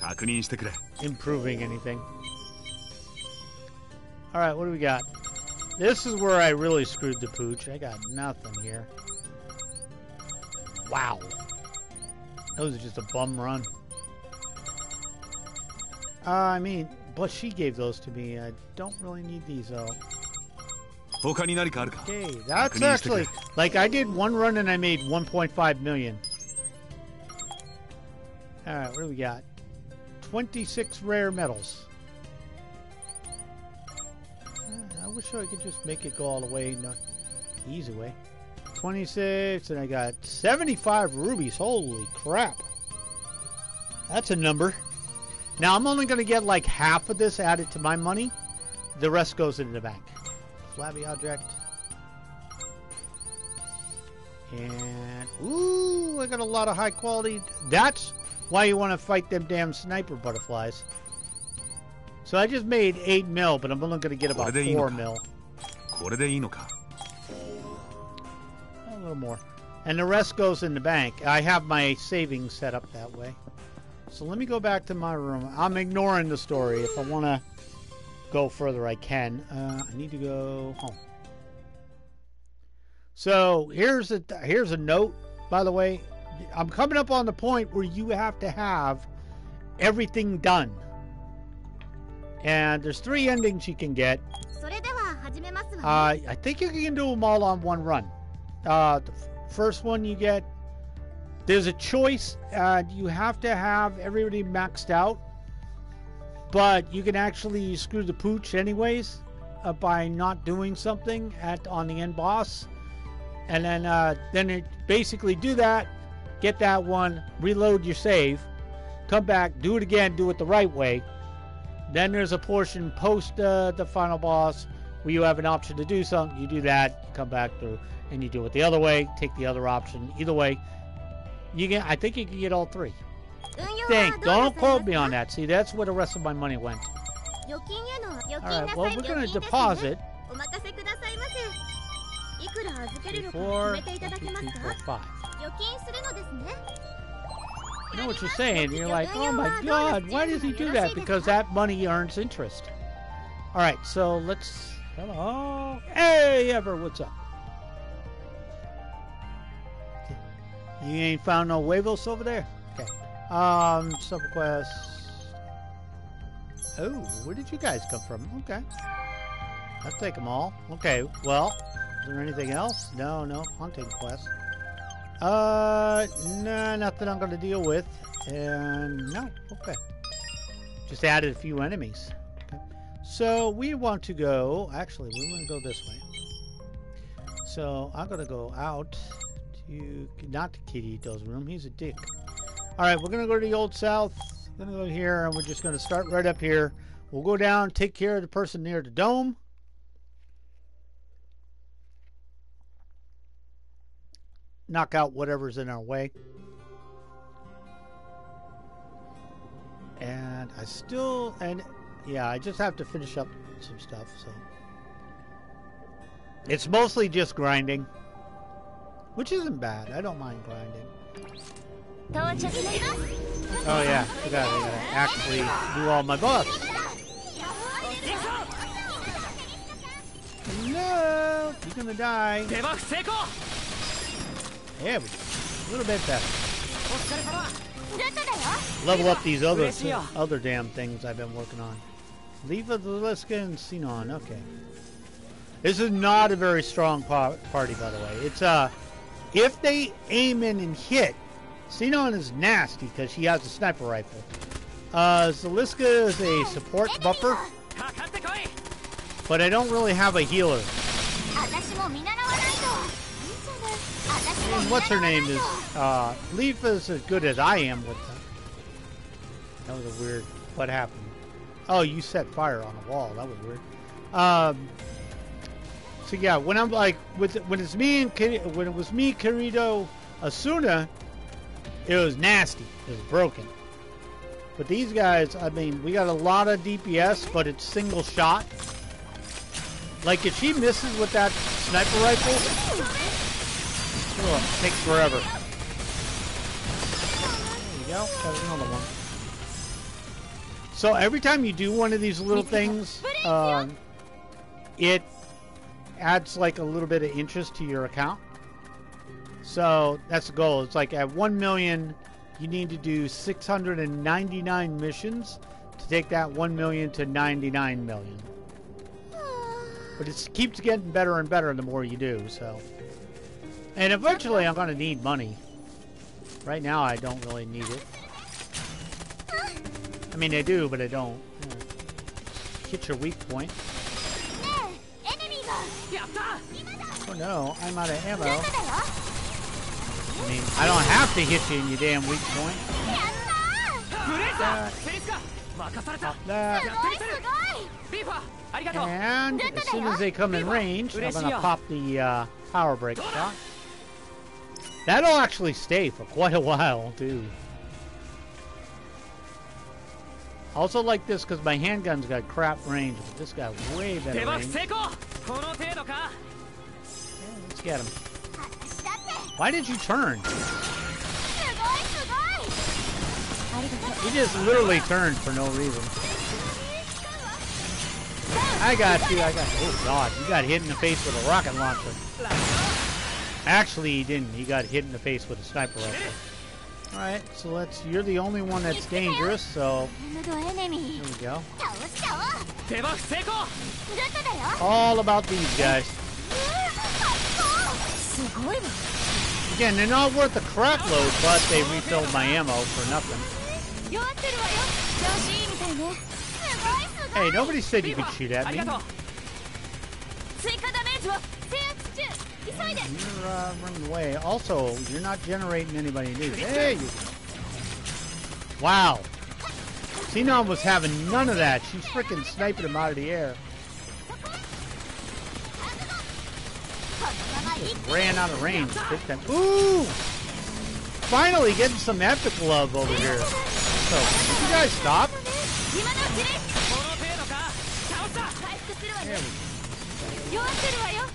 確認してくれ improving anything. All right, what do we got? This is where I really screwed the pooch. I got nothing here. Wow. That was just a bum run. Uh, I mean, but she gave those to me. I don't really need these though. 他に何かあるか Okay, 確 that's 認してく actually れ like I did one run and I made 1.5 million. All right, what do we got? 26 rare metals. I wish I could just make it go all the way, not easy way. 26, and I got 75 rubies. Holy crap. That's a number. Now, I'm only going to get like half of this added to my money. The rest goes into the bank. Flabby object. And, ooh, I got a lot of high quality. That's why you want to fight them damn sniper butterflies? So I just made 8 mil, but I'm only going to get about 4 mil. A little more. And the rest goes in the bank. I have my savings set up that way. So let me go back to my room. I'm ignoring the story. If I want to go further, I can. Uh, I need to go home. So here's a here's a note, by the way. I'm coming up on the point where you have to have everything done. And there's three endings you can get. Uh, I think you can do them all on one run. Uh, the first one you get, there's a choice. and you have to have everybody maxed out, but you can actually screw the pooch anyways uh, by not doing something at on the end boss, and then uh, then basically do that get that one, reload your save, come back, do it again, do it the right way. Then there's a portion post uh, the final boss where you have an option to do something. You do that, you come back through, and you do it the other way. Take the other option. Either way, you get. I think you can get all three. I think. Don't quote me on that. See, that's where the rest of my money went. All right. Well, we're gonna deposit. くら預けるのか決 Four, めていただけ two, ます three, か four, five. 預金するのですね I know what you're saying. You're like, oh my god, why does he do that? Because that money earns interest. All right, so let's. Hello. Hey, Ever, what's up? You ain't found no huevos over there? Okay. Um, subquest. Oh, where did you guys come from? Okay. I'll take them all. Okay, well, is there anything else? No, no, hunting quest. Uh, nah, nothing I'm gonna deal with. And no, okay. Just added a few enemies. Okay. So we want to go, actually, we want to go this way. So I'm gonna go out to, not to Kirito's room, he's a dick. Alright, we're gonna go to the Old South. We're gonna go here, and we're just gonna start right up here. We'll go down, take care of the person near the dome. Knock out whatever's in our way. And I still, and yeah, I just have to finish up some stuff, so. It's mostly just grinding, which isn't bad. I don't mind grinding. Oh yeah, I gotta, I gotta actually do all my buffs. No, you're gonna die. Yeah, a little bit better. Level up these other other damn things I've been working on. Leave of the Liska and Sinon. Okay. This is not a very strong pa party, by the way. It's uh, if they aim in and hit, Sinon is nasty because she has a sniper rifle. Uh, Zeliska is a support buffer, but I don't really have a healer. And what's her name is uh, Leaf is as good as I am with them. That was a weird. What happened? Oh, you set fire on the wall. That was weird. Um, so yeah, when I'm like with when it's me and when it was me, Kirito, Asuna, it was nasty. It was broken. But these guys, I mean, we got a lot of DPS, but it's single shot. Like if she misses with that sniper rifle, oh, takes forever. There you go. Got another one. So every time you do one of these little things, um, it adds like a little bit of interest to your account. So that's the goal. It's like at 1 million, you need to do 699 missions to take that 1 million to 99 million. But it keeps getting better and better the more you do, so. And eventually I'm going to need money. Right now I don't really need it. I mean, I do, but I don't. Yeah. Hit your weak point. Oh no, I'm out of ammo. I mean, I don't have to hit you in your damn weak point. That. And as soon as they come in range, I'm gonna pop the uh, power break shot. That'll actually stay for quite a while, too. I also like this because my handgun's got crap range, but this got way better range. Yeah, let's get him. Why did you turn? He just literally turned for no reason. I got you, I got you. Oh god, you got hit in the face with a rocket launcher. Actually, he didn't. He got hit in the face with a sniper rifle. Alright, so let's. You're the only one that's dangerous, so. There we go. All about these guys. Again, they're not worth a crap load, but they refilled my ammo for nothing. Hey, nobody said you could shoot at me. You're uh, running away. Also, you're not generating anybody new. There you go. Wow. Sinon was having none of that. She's freaking sniping him out of the air. Just ran out of range. Ooh! Finally getting some epic love over here. So, did you guys stop? There we go.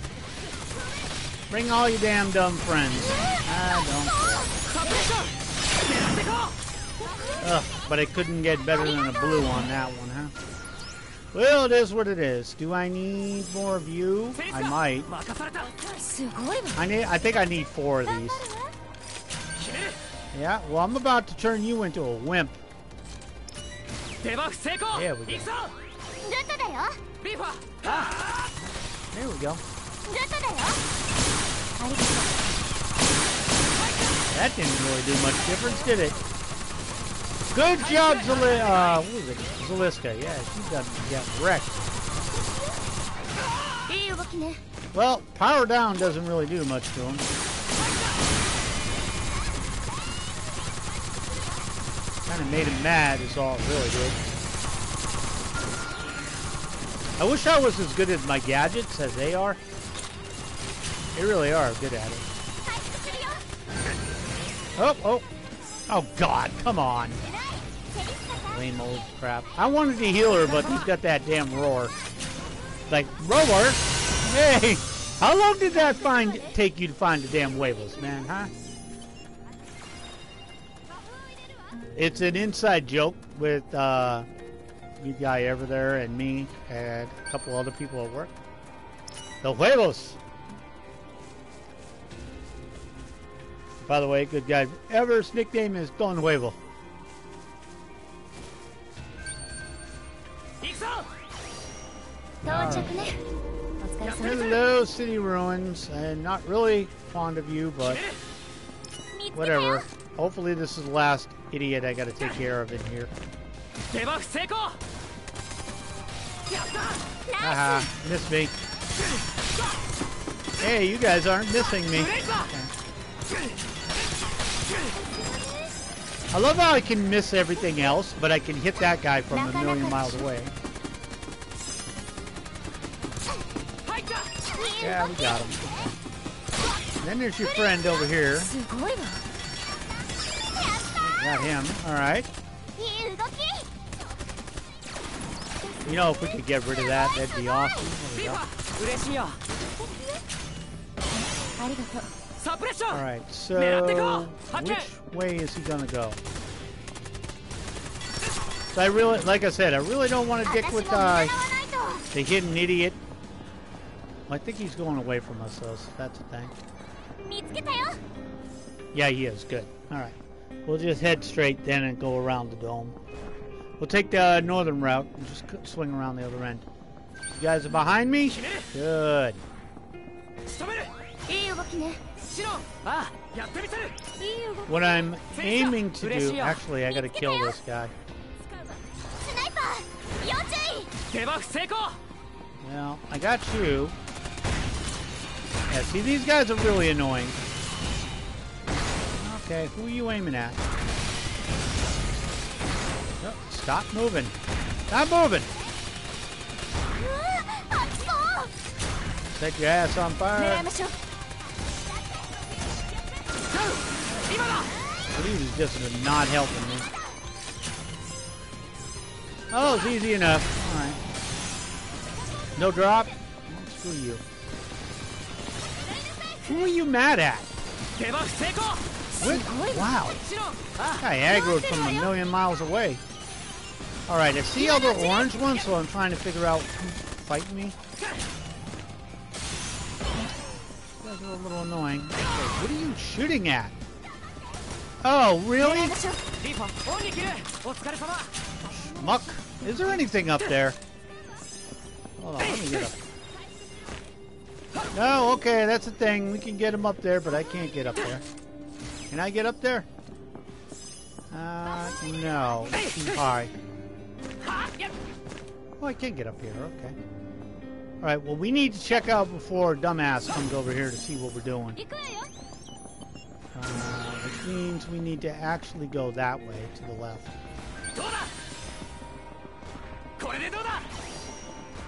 Bring all your damn dumb friends. I don't Ugh, but it couldn't get better than a blue on that one, huh? Well, it is what it is. Do I need more of you? I might. I need. I think I need four of these. Yeah, well, I'm about to turn you into a wimp. There we go. Ah, there we go. That didn't really do much difference, did it? Good job, Zali uh, what was it? Zeliska. Yeah, she got, got wrecked. Well, power down doesn't really do much to him. Kind of made him mad is all it really did. I wish I was as good at my gadgets as they are. They really are good at it. Oh, oh. Oh, God, come on. Lame old crap. I wanted to heal her, but he's got that damn roar. Like, roar? Hey, how long did that find take you to find the damn huevos, man, huh? It's an inside joke with uh, you guy over there and me and a couple other people at work. The huevos! By the way, good guy. Ever's nickname is Don Huevo. Uh, hello, City Ruins. I'm not really fond of you, but whatever. Hopefully this is the last idiot I gotta take care of in here. Haha, missed me. Hey, you guys aren't missing me. Okay. I love how I can miss everything else, but I can hit that guy from a million miles away. Yeah, we got him. Then there's your friend over here. Got him. Alright. You know, if we could get rid of that, that'd be awesome. Alright, so which way is he gonna go? So I really, like I said, I really don't want to dick with uh, the hidden idiot. Well, I think he's going away from us, though, so that's a thing. Yeah, he is. Good. Alright. We'll just head straight then and go around the dome. We'll take the northern route and just swing around the other end. You guys are behind me? Good. What I'm aiming to do, actually, I gotta kill this guy. Well, I got you. Yeah, see, these guys are really annoying. Okay, who are you aiming at? Oh, stop moving. Stop moving! Set your ass on fire. This is just not helping me. Oh, it's easy enough. Alright. No drop? Oh, screw you. Who are you mad at? What? Wow. That guy aggroed from a million miles away. Alright, I see all the orange ones, so I'm trying to figure out who's fighting me guys are a little annoying. Okay, what are you shooting at? Oh, really? Muck. Is there anything up there? Hold on, let me get up. No, okay, that's the thing. We can get him up there, but I can't get up there. Can I get up there? Uh, no. Hi. too high. Oh, I can get up here. Okay. Alright, well we need to check out before Dumbass comes over here to see what we're doing. Uh, which means we need to actually go that way, to the left.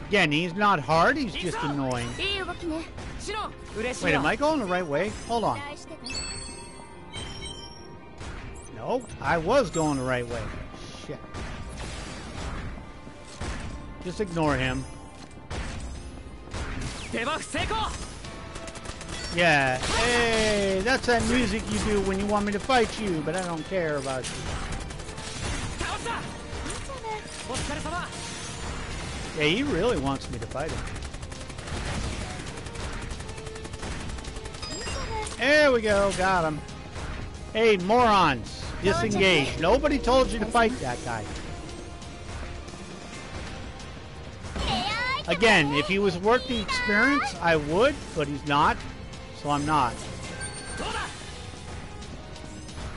Again, he's not hard, he's just annoying. Wait, am I going the right way? Hold on. No, I was going the right way. Shit. Just ignore him. Yeah, hey, that's that music you do when you want me to fight you, but I don't care about you. Yeah, he really wants me to fight him. There we go, got him. Hey, morons, disengage. Nobody told you to fight that guy. Again, if he was worth the experience, I would, but he's not, so I'm not.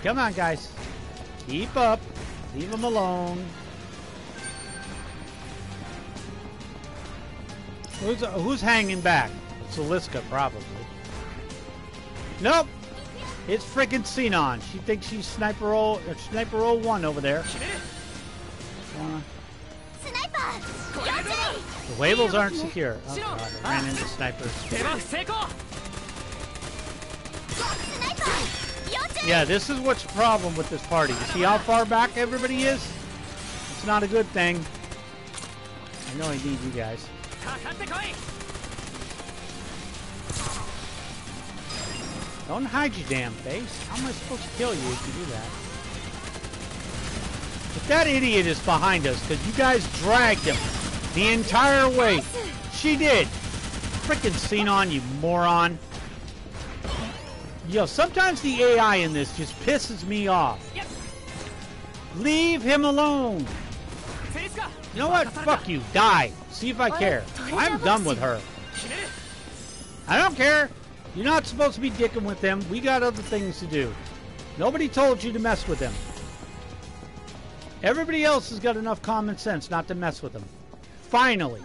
Come on, guys. Keep up. Leave him alone. Who's, who's hanging back? Zeliska, probably. Nope. It's freaking Sinon. She thinks she's Sniper O, uh, Sniper 01 over there. Uh, the labels aren't secure. Oh god, I ran into snipers. Yeah, this is what's the problem with this party. You see how far back everybody is? It's not a good thing. I know I need you guys. Don't hide your damn face. How am I supposed to kill you if you do that? If that idiot is behind us, because you guys dragged him the entire way. She did. Freaking Sinon, you moron. Yo, sometimes the AI in this just pisses me off. Leave him alone. You know what? Fuck you. Die. See if I care. I'm done with her. I don't care. You're not supposed to be dicking with him. We got other things to do. Nobody told you to mess with him. Everybody else has got enough common sense not to mess with him. Finally.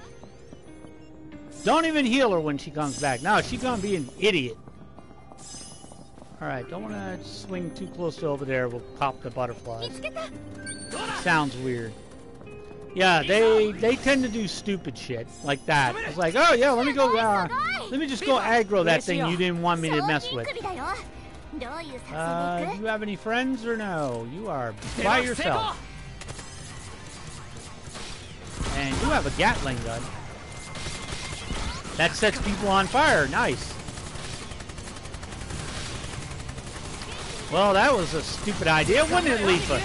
Don't even heal her when she comes back. Now she's gonna be an idiot. Alright, don't wanna swing too close to over there. We'll pop the butterflies. Sounds weird. Yeah, they they tend to do stupid shit like that. It's like, oh yeah, let me go, uh, let me just go aggro that thing you didn't want me to mess with. Uh, do you have any friends or no? You are by yourself. And you have a Gatling gun. That sets people on fire. Nice. Well, that was a stupid idea, wouldn't it, Leafa?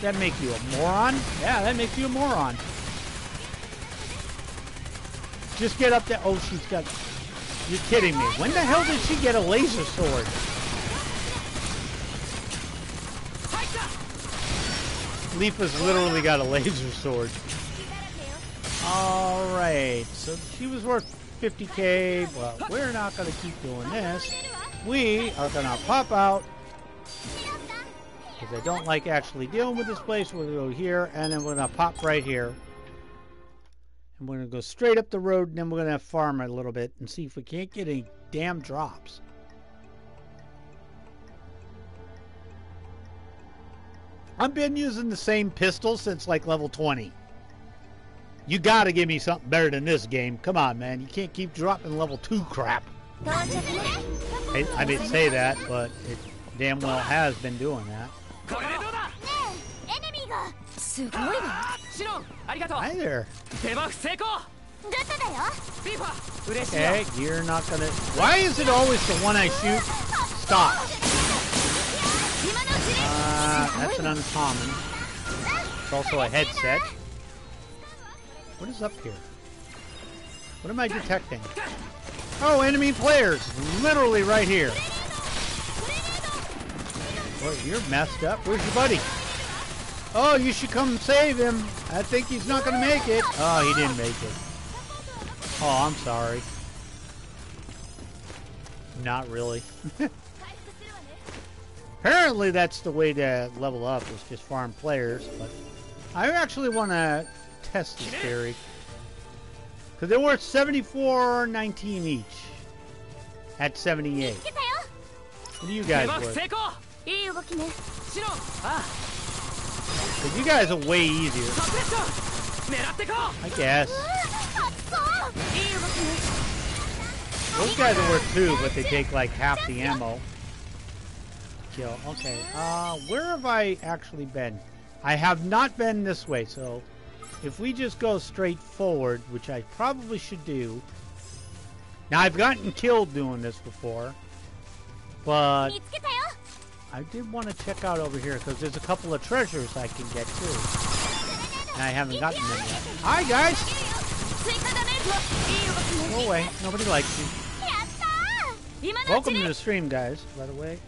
That make you a moron? Yeah, that makes you a moron. Just get up there. Oh, she's got... You're kidding me. When the hell did she get a laser sword? Leafa's literally got a laser sword. Alright, so she was worth 50k. Well, we're not going to keep doing this. We are going to pop out. Because I don't like actually dealing with this place. We're going to go here, and then we're going to pop right here. And we're going to go straight up the road, and then we're going to farm a little bit and see if we can't get any damn drops. I've been using the same pistol since like level 20. You gotta give me something better than this game. Come on, man. You can't keep dropping level 2 crap. I, I didn't say that, but it damn well has been doing that. Hi there. Okay, you're not gonna... Why is it always the one I shoot? Stop. Uh, that's an uncommon. It's also a headset. What is up here? What am I detecting? Oh, enemy players! Literally right here. Well, you're messed up. Where's your buddy? Oh, you should come save him. I think he's not to make it. Oh, he didn't make it. Oh, I'm sorry. Not really. Apparently that's the way to level up is just farm players, but I actually want to test this theory. Because they're worth 74.19 each. At 78. What do you guys worth? Because you guys are way easier. I guess. Those guys are worth two, but they take like half the ammo. Kill. Okay. Uh, where have I actually been? I have not been this way, so if we just go straight forward, which I probably should do. Now, I've gotten killed doing this before, but I did want to check out over here because there's a couple of treasures I can get too. And I haven't gotten them yet. Hi, guys! Go away. Nobody likes you. Welcome to the stream, guys, by the way.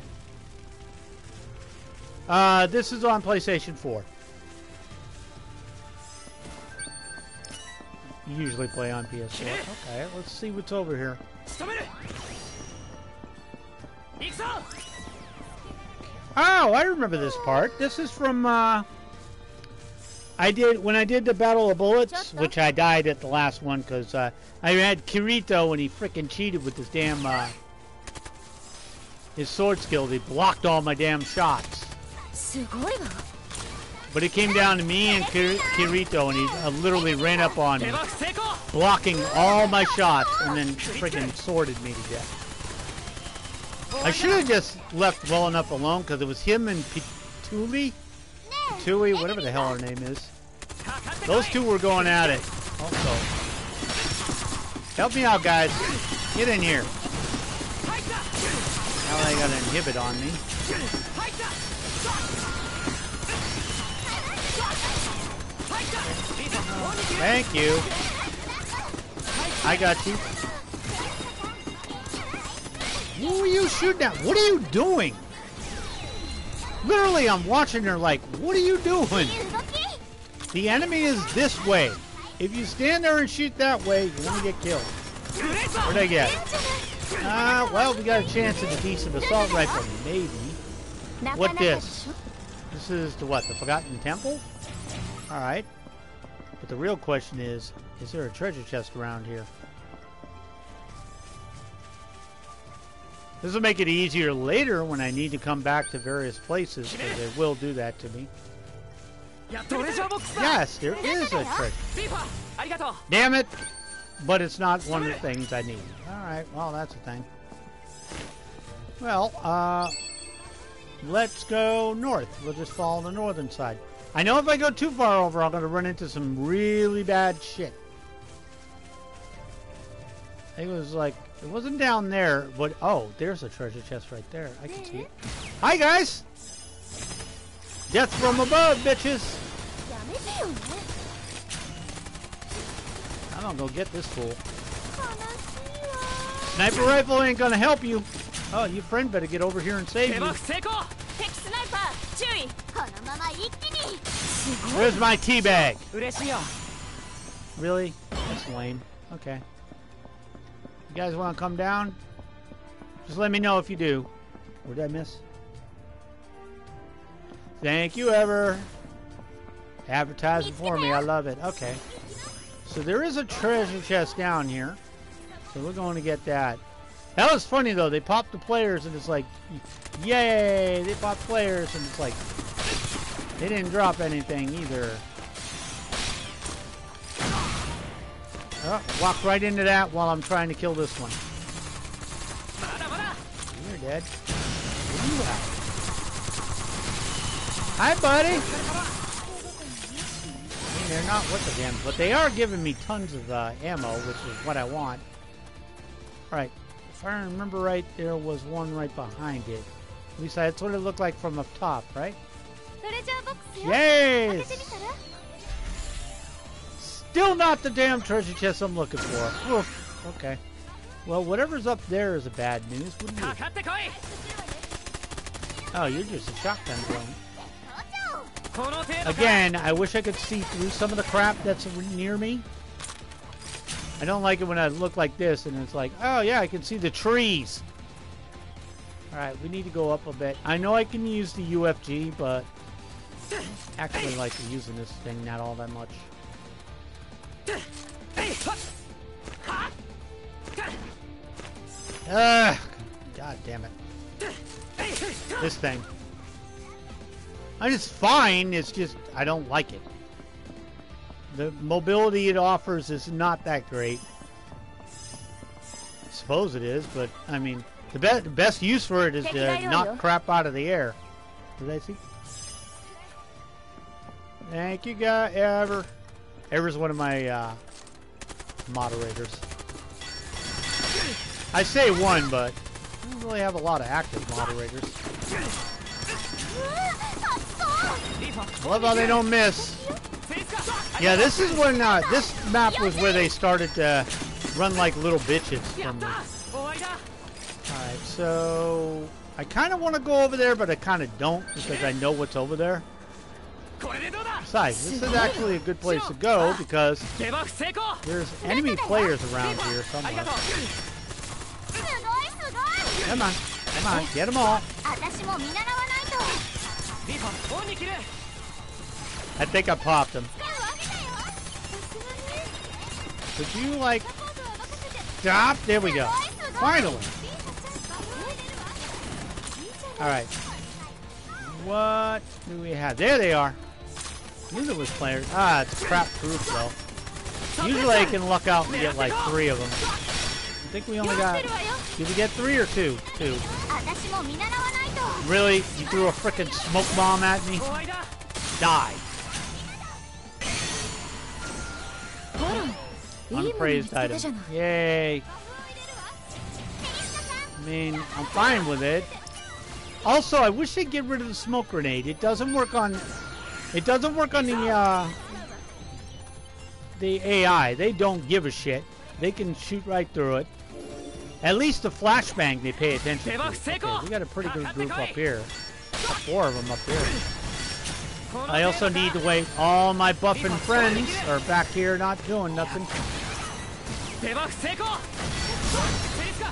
Uh, this is on PlayStation 4. Usually play on PS4. Okay, let's see what's over here. Oh, I remember this part. This is from uh, I did when I did the Battle of Bullets, which I died at the last one because uh, I had Kirito and he freaking cheated with his damn uh, his sword skill. He blocked all my damn shots. But it came down to me and Kir Kirito, and he uh, literally ran up on me, blocking all my shots, and then freaking sworded me to death. I should have just left well enough alone, because it was him and Pituli? Pitui, whatever the hell her name is. Those two were going at it, also. Help me out, guys. Get in here. Now they got an inhibit on me. Thank you. I got you. Who are you shooting at? What are you doing? Literally, I'm watching her like, what are you doing? The enemy is this way. If you stand there and shoot that way, you're going to get killed. What'd I get? Ah, uh, well, we got a chance at a decent assault rifle, maybe. What this? This is to what? The Forgotten Temple? Alright. But the real question is, is there a treasure chest around here? This will make it easier later when I need to come back to various places, because they will do that to me. Yes, there is a treasure. Damn it! But it's not one of the things I need. Alright, well, that's a thing. Well, uh... Let's go north. We'll just fall on the northern side. I know if I go too far over, I'm going to run into some really bad shit. It was like, it wasn't down there, but oh, there's a treasure chest right there. I can see it. Hi, guys! Death from above, bitches! I'm going to go get this fool. Sniper rifle ain't going to help you. Oh, your friend better get over here and save me. Where's my tea bag? Really? That's lame. Okay. You guys want to come down? Just let me know if you do. What did I miss? Thank you, Ever. Advertising for me. I love it. Okay. So there is a treasure chest down here. So we're going to get that. That was funny though. They popped the players and it's like, yay! They popped players and it's like, they didn't drop anything either. Oh, right into that while I'm trying to kill this one. You're dead. You Hi, buddy. I mean, they're not with the guns, but they are giving me tons of uh, ammo, which is what I want. All right, if I remember right, there was one right behind it. At least that's what it looked like from up top, right? Yes! Still not the damn treasure chest I'm looking for. Oof. Okay. Well, whatever's up there is a bad news, wouldn't it? Oh, you're just a shotgun drone. Again, I wish I could see through some of the crap that's near me. I don't like it when I look like this and it's like, oh yeah, I can see the trees. Alright, we need to go up a bit. I know I can use the UFG, but actually like using this thing not all that much. Ugh, god damn it. This thing. I'm just fine, it's just I don't like it. The mobility it offers is not that great. I suppose it is, but I mean, the, be- best use for it is to knock crap out of the air. Did I see? Thank you, guy. Ever. Ever's one of my uh, moderators. I say one, but I don't really have a lot of active moderators. I love how they don't miss. Yeah, this is when uh, this map was where they started to run like little bitches from me. Alright, so I kind of want to go over there, but I kind of don't because I know what's over there. Besides, this is actually a good place to go because there's enemy players around here somewhere. Come on, come on, get them all. I think I popped them. Could you like stop? There we go. Finally. All right. What do we have? There they are. Knew there was players. Ah, it's crap proof though. Usually I can luck out and get like three of them. I think we only got. Did we get three or two? Two. Really? You threw a freaking smoke bomb at me? Die. Unpraised item. Yay. I mean, I'm fine with it. Also, I wish they'd get rid of the smoke grenade. It doesn't work on it doesn't work on the uh, the AI. They don't give a shit. They can shoot right through it. At least the flashbang they pay attention to. Okay, we got a pretty good group up here. Got four of them up here. I also need to wait. All my buffing friends are back here not doing nothing.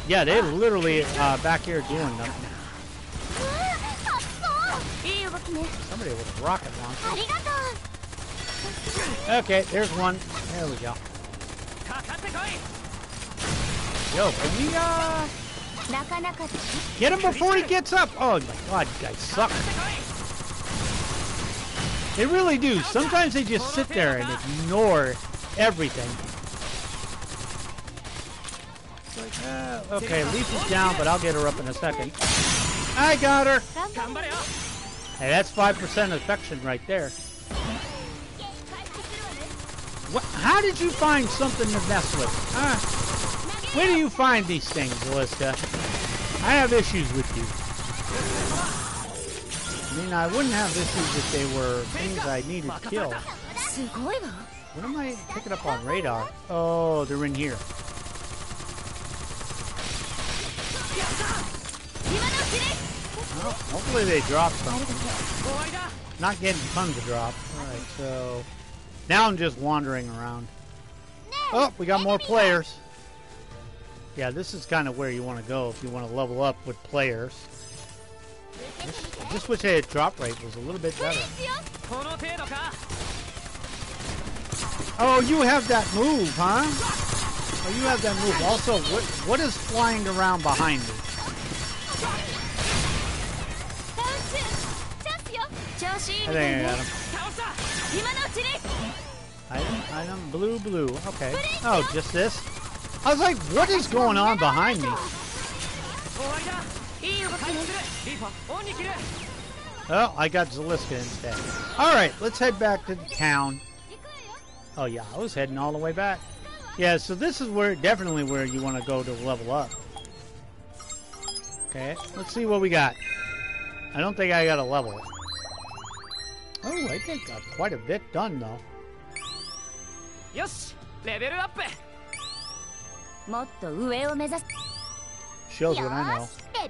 Yeah, they're literally uh, back here doing nothing. Somebody with a rocket launcher. Okay, there's one. There we go. Yo, can we, uh... Get him before he gets up! Oh my god, you guys suck. They really do. Sometimes they just sit there and ignore everything. Like, uh, okay, Leaf is down, but I'll get her up in a second. I got her! Hey, that's 5% affection right there. What, how did you find something to mess with? Huh? Where do you find these things, Alista? I have issues with you. I mean, I wouldn't have issues if they were things I needed to kill. What am I picking up on radar? Oh, they're in here. Well, hopefully they drop something. Not getting tons of drops. Alright, so... Now I'm just wandering around. Oh, we got more players. Yeah, this is kind of where you want to go if you want to level up with players. I just wish a drop rate was a little bit better. Oh, you have that move, huh? Oh, you have that move. Also, what what is flying around behind me? I. Item, item, blue, blue. Okay. Oh, just this? I was like, what is going on behind me? Oh, I got Zeliska instead. Alright, let's head back to the town. Oh yeah, I was heading all the way back. Yeah, so this is where definitely where you want to go to level up. Okay, let's see what we got. I don't think I got a level. Oh, I think i got quite a bit done though. Yes, level up. Shows what I know.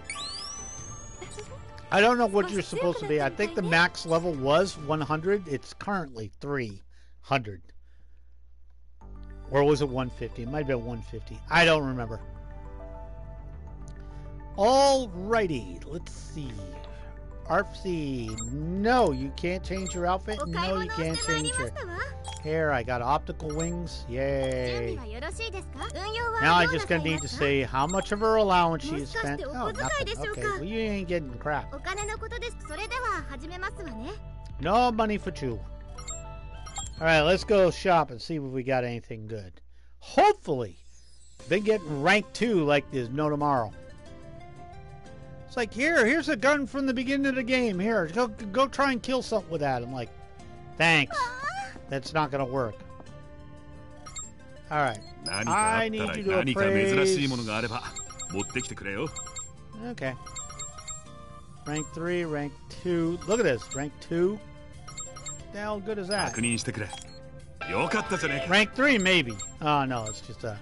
I don't know what you're supposed to be. I think the max level was 100. It's currently 300. Or was it 150? It might have been 150. I don't remember. Alrighty, let's see. Arpsy, no, you can't change your outfit. No, you can't change your hair. I got optical wings. Yay. Now I'm just gonna need to say how much of her allowance she has spent. Oh, nothing. Okay, well, you ain't getting crap. No money for two. Alright, let's go shop and see if we got anything good. Hopefully, they get rank 2 like there's no tomorrow. It's like, here, here's a gun from the beginning of the game. Here, go, go try and kill something with that. I'm like, thanks. That's not going to work. Alright. I need you to appraise... Okay. Rank 3, rank 2. Look at this. Rank 2. Hell good is that? Rank 3, maybe. Oh, no, it's just a...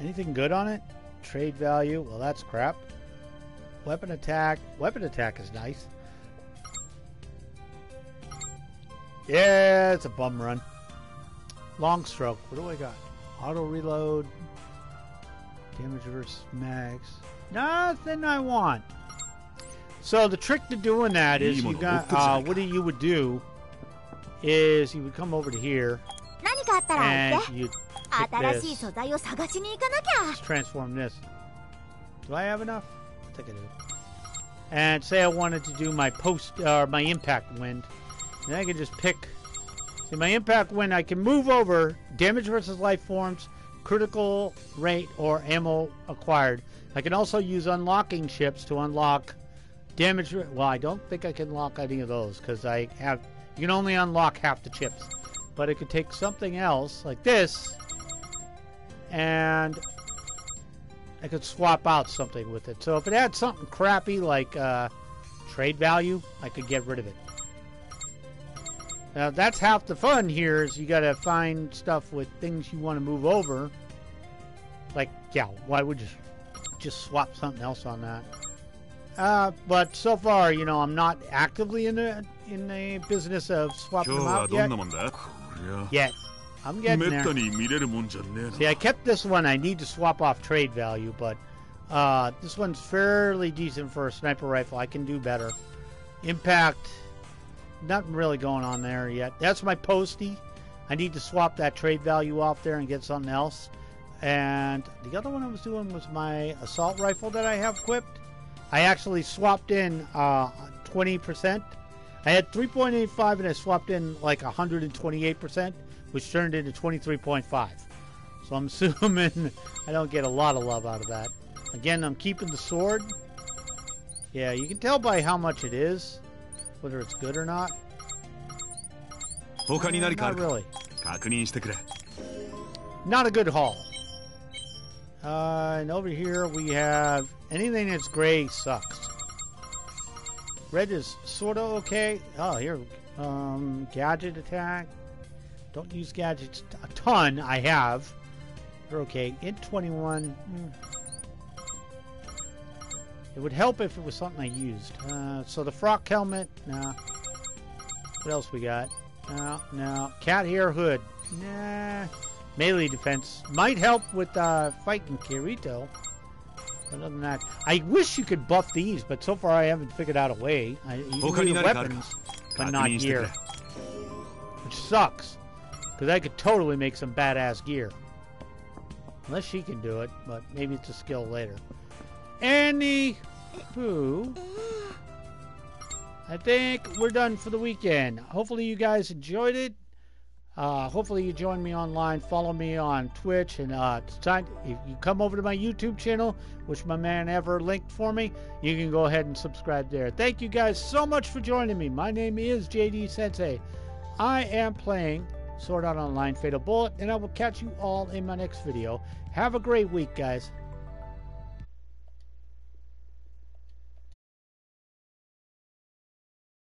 Anything good on it? Trade value? Well, that's crap. weapon attack. Weapon attack is nice. Yeah, it's a bum run. Long stroke. What do I got? Auto reload. Damage versus max. Nothing I want. So the trick to doing that is you got uh, what do you would do is you would come over to here and you transform this. Do I have enough? I think I do. And say I wanted to do my post or uh, my impact wind, and I could just pick. See my impact wind. I can move over damage versus life forms, critical rate, or ammo acquired. I can also use unlocking chips to unlock damage. Well, I don't think I can lock any of those because I have you can only unlock half the chips, but it could take something else like this and I could swap out something with it. So if it had something crappy like uh, trade value, I could get rid of it. Now that's half the fun here is you got to find stuff with things you want to move over. Like, yeah, why would you just swap something else on that? Uh, but so far, you know, I'm not actively in the in the business of swapping them out yet. Yet. I'm getting there. See, I kept this one. I need to swap off trade value, but uh, this one's fairly decent for a sniper rifle. I can do better. Impact, nothing really going on there yet. That's my postie. I need to swap that trade value off there and get something else. And the other one I was doing was my assault rifle that I have equipped. I actually swapped in uh, 20% I had 3.85 and I swapped in like 128%, which turned into 23.5. So I'm assuming I don't get a lot of love out of that. Again, I'm keeping the sword. Yeah, you can tell by how much it is, whether it's good or not. Uh, not really. Not a good haul. Uh, and over here we have anything that's gray sucks. Red is sort of okay. Oh, here, um, gadget attack. Don't use gadgets a ton. I have. They're okay. Int 21. mm. It would help if it was something I used. Uh, so the frock helmet. Nah. What else we got? No, no. Cat hair hood. Nah. Melee defense might help with uh, fighting Kirito. Other than that, I wish you could buff these, but so far I haven't figured out a way. I, you oh, can weapons, but not gear. Which sucks, because I could totally make some badass gear. Unless she can do it, but maybe it's a skill later. Any? who? I think we're done for the weekend. Hopefully you guys enjoyed it. Uh, hopefully you join me online. Follow me on Twitch, and uh, time. If you come over to my YouTube channel, which my man ever linked for me, you can go ahead and subscribe there. Thank you guys so much for joining me. My name is JD Sensei. I am playing Sword Art Online Fatal Bullet, and I will catch you all in my next video. Have a great week, guys.